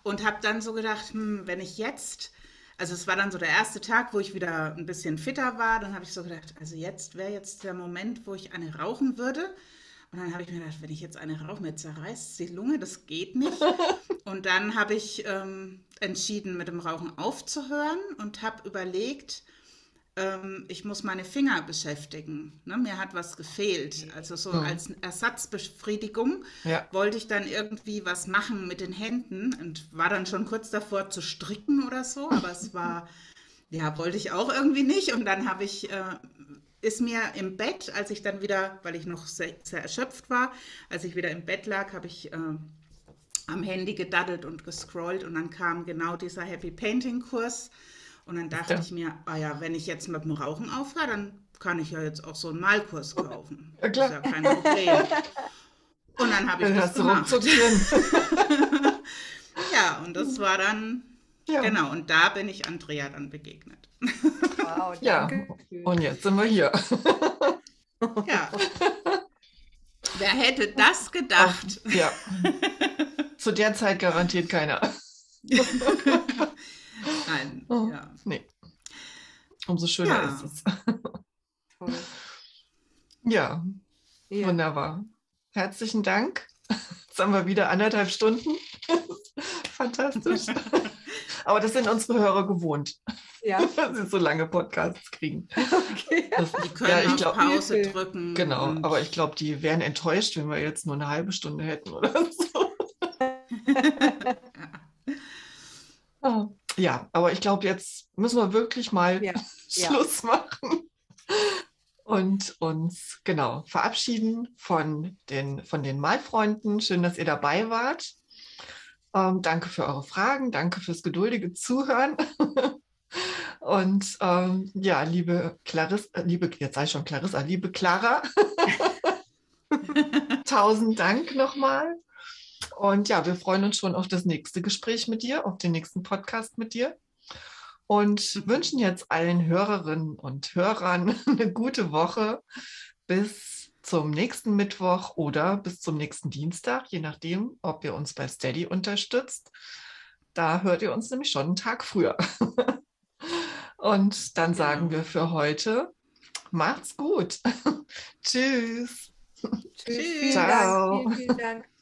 und habe dann so gedacht, hm, wenn ich jetzt, also es war dann so der erste Tag, wo ich wieder ein bisschen fitter war, dann habe ich so gedacht, also jetzt wäre jetzt der Moment, wo ich eine rauchen würde. Und dann habe ich mir gedacht, wenn ich jetzt eine rauche, mir zerreißt die Lunge, das geht nicht. Und dann habe ich ähm, entschieden, mit dem Rauchen aufzuhören und habe überlegt, ähm, ich muss meine Finger beschäftigen. Ne? Mir hat was gefehlt. Also so Mhm. als Ersatzbefriedigung Ja. wollte ich dann irgendwie was machen mit den Händen und war dann schon kurz davor zu stricken oder so, aber es war, ja, wollte ich auch irgendwie nicht. Und dann habe ich, äh, ist mir im Bett, als ich dann wieder, weil ich noch sehr, sehr erschöpft war, als ich wieder im Bett lag, habe ich äh, am Handy gedaddelt und gescrollt und dann kam genau dieser Happy Painting Kurs. Und dann dachte Ja. ich mir, ah ja, wenn ich jetzt mit dem Rauchen aufhöre, dann kann ich ja jetzt auch so einen Malkurs kaufen. Ja, klar. Ist ja kein Problem. Und dann habe ich Dann das gemacht. Ja, und das war dann, Ja. genau, und da bin ich Andrea dann begegnet. Wow, Ja, danke. Und jetzt sind wir hier. Ja. Wer hätte das gedacht? Ja. Zu der Zeit garantiert keiner. Nein, Oh. ja. Nee. Umso schöner Ja. ist es. Toll. Ja, Ja. wunderbar. Herzlichen Dank. Jetzt haben wir wieder anderthalb Stunden. Fantastisch. Aber das sind unsere Hörer gewohnt, ja, dass sie so lange Podcasts kriegen. okay. Das, Die können ja, ich auf glaub, Pause Hilfe. drücken. genau, aber ich glaube, die wären enttäuscht, wenn wir jetzt nur eine halbe Stunde hätten oder so. Ja, aber ich glaube, jetzt müssen wir wirklich mal Ja, ja. Schluss machen. Und und uns genau verabschieden von den, von den Malfreunden. Schön, dass ihr dabei wart. Ähm, danke für eure Fragen, danke fürs geduldige Zuhören. und ähm, ja, liebe Clarissa, äh, liebe, jetzt sei schon Clarissa, liebe Clara, tausend Dank nochmal. Und ja, wir freuen uns schon auf das nächste Gespräch mit dir, auf den nächsten Podcast mit dir. Und wünschen jetzt allen Hörerinnen und Hörern eine gute Woche bis zum nächsten Mittwoch oder bis zum nächsten Dienstag, je nachdem, ob ihr uns bei Steady unterstützt. Da hört ihr uns nämlich schon einen Tag früher. Und dann sagen wir für heute, macht's gut. Tschüss. Tschüss. Ciao. Vielen, vielen Dank.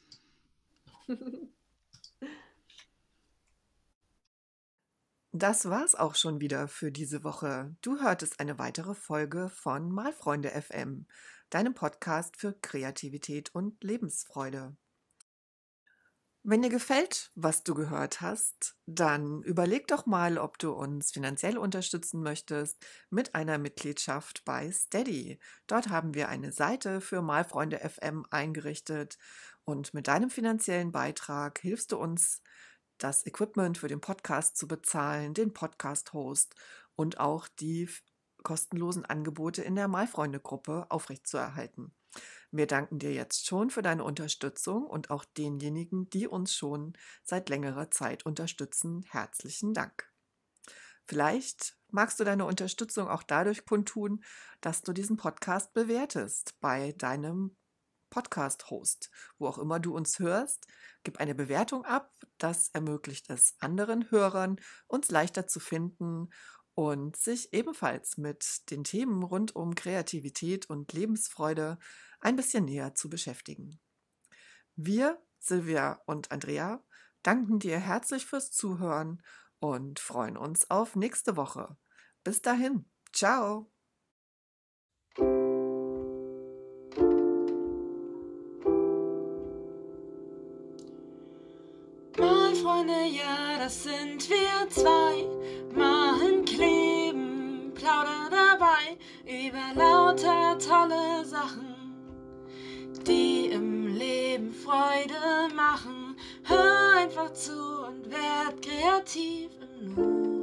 Das war's auch schon wieder für diese Woche. Du hörtest eine weitere Folge von Malfreunde FM, deinem Podcast für Kreativität und Lebensfreude. Wenn dir gefällt, was du gehört hast, dann überleg doch mal, ob du uns finanziell unterstützen möchtest mit einer Mitgliedschaft bei Steady. Dort haben wir eine Seite für Malfreunde FM eingerichtet und mit deinem finanziellen Beitrag hilfst du uns, das Equipment für den Podcast zu bezahlen, den Podcast-Host und auch die kostenlosen Angebote in der Malfreunde-Gruppe aufrechtzuerhalten. Wir danken dir jetzt schon für deine Unterstützung und auch denjenigen, die uns schon seit längerer Zeit unterstützen. Herzlichen Dank. Vielleicht magst du deine Unterstützung auch dadurch kundtun, dass du diesen Podcast bewertest bei deinem Podcast-Host, wo auch immer du uns hörst. Gib eine Bewertung ab. Das ermöglicht es anderen Hörern, uns leichter zu finden und sich ebenfalls mit den Themen rund um Kreativität und Lebensfreude ein bisschen näher zu beschäftigen. Wir, Silvia und Andrea, danken dir herzlich fürs Zuhören und freuen uns auf nächste Woche. Bis dahin, ciao! Mal Freunde, ja, das sind wir zwei. Machen, kleben, plaudern dabei über lauter tolle Sachen, die im Leben Freude machen. Hör einfach zu und werd kreativ im Nu.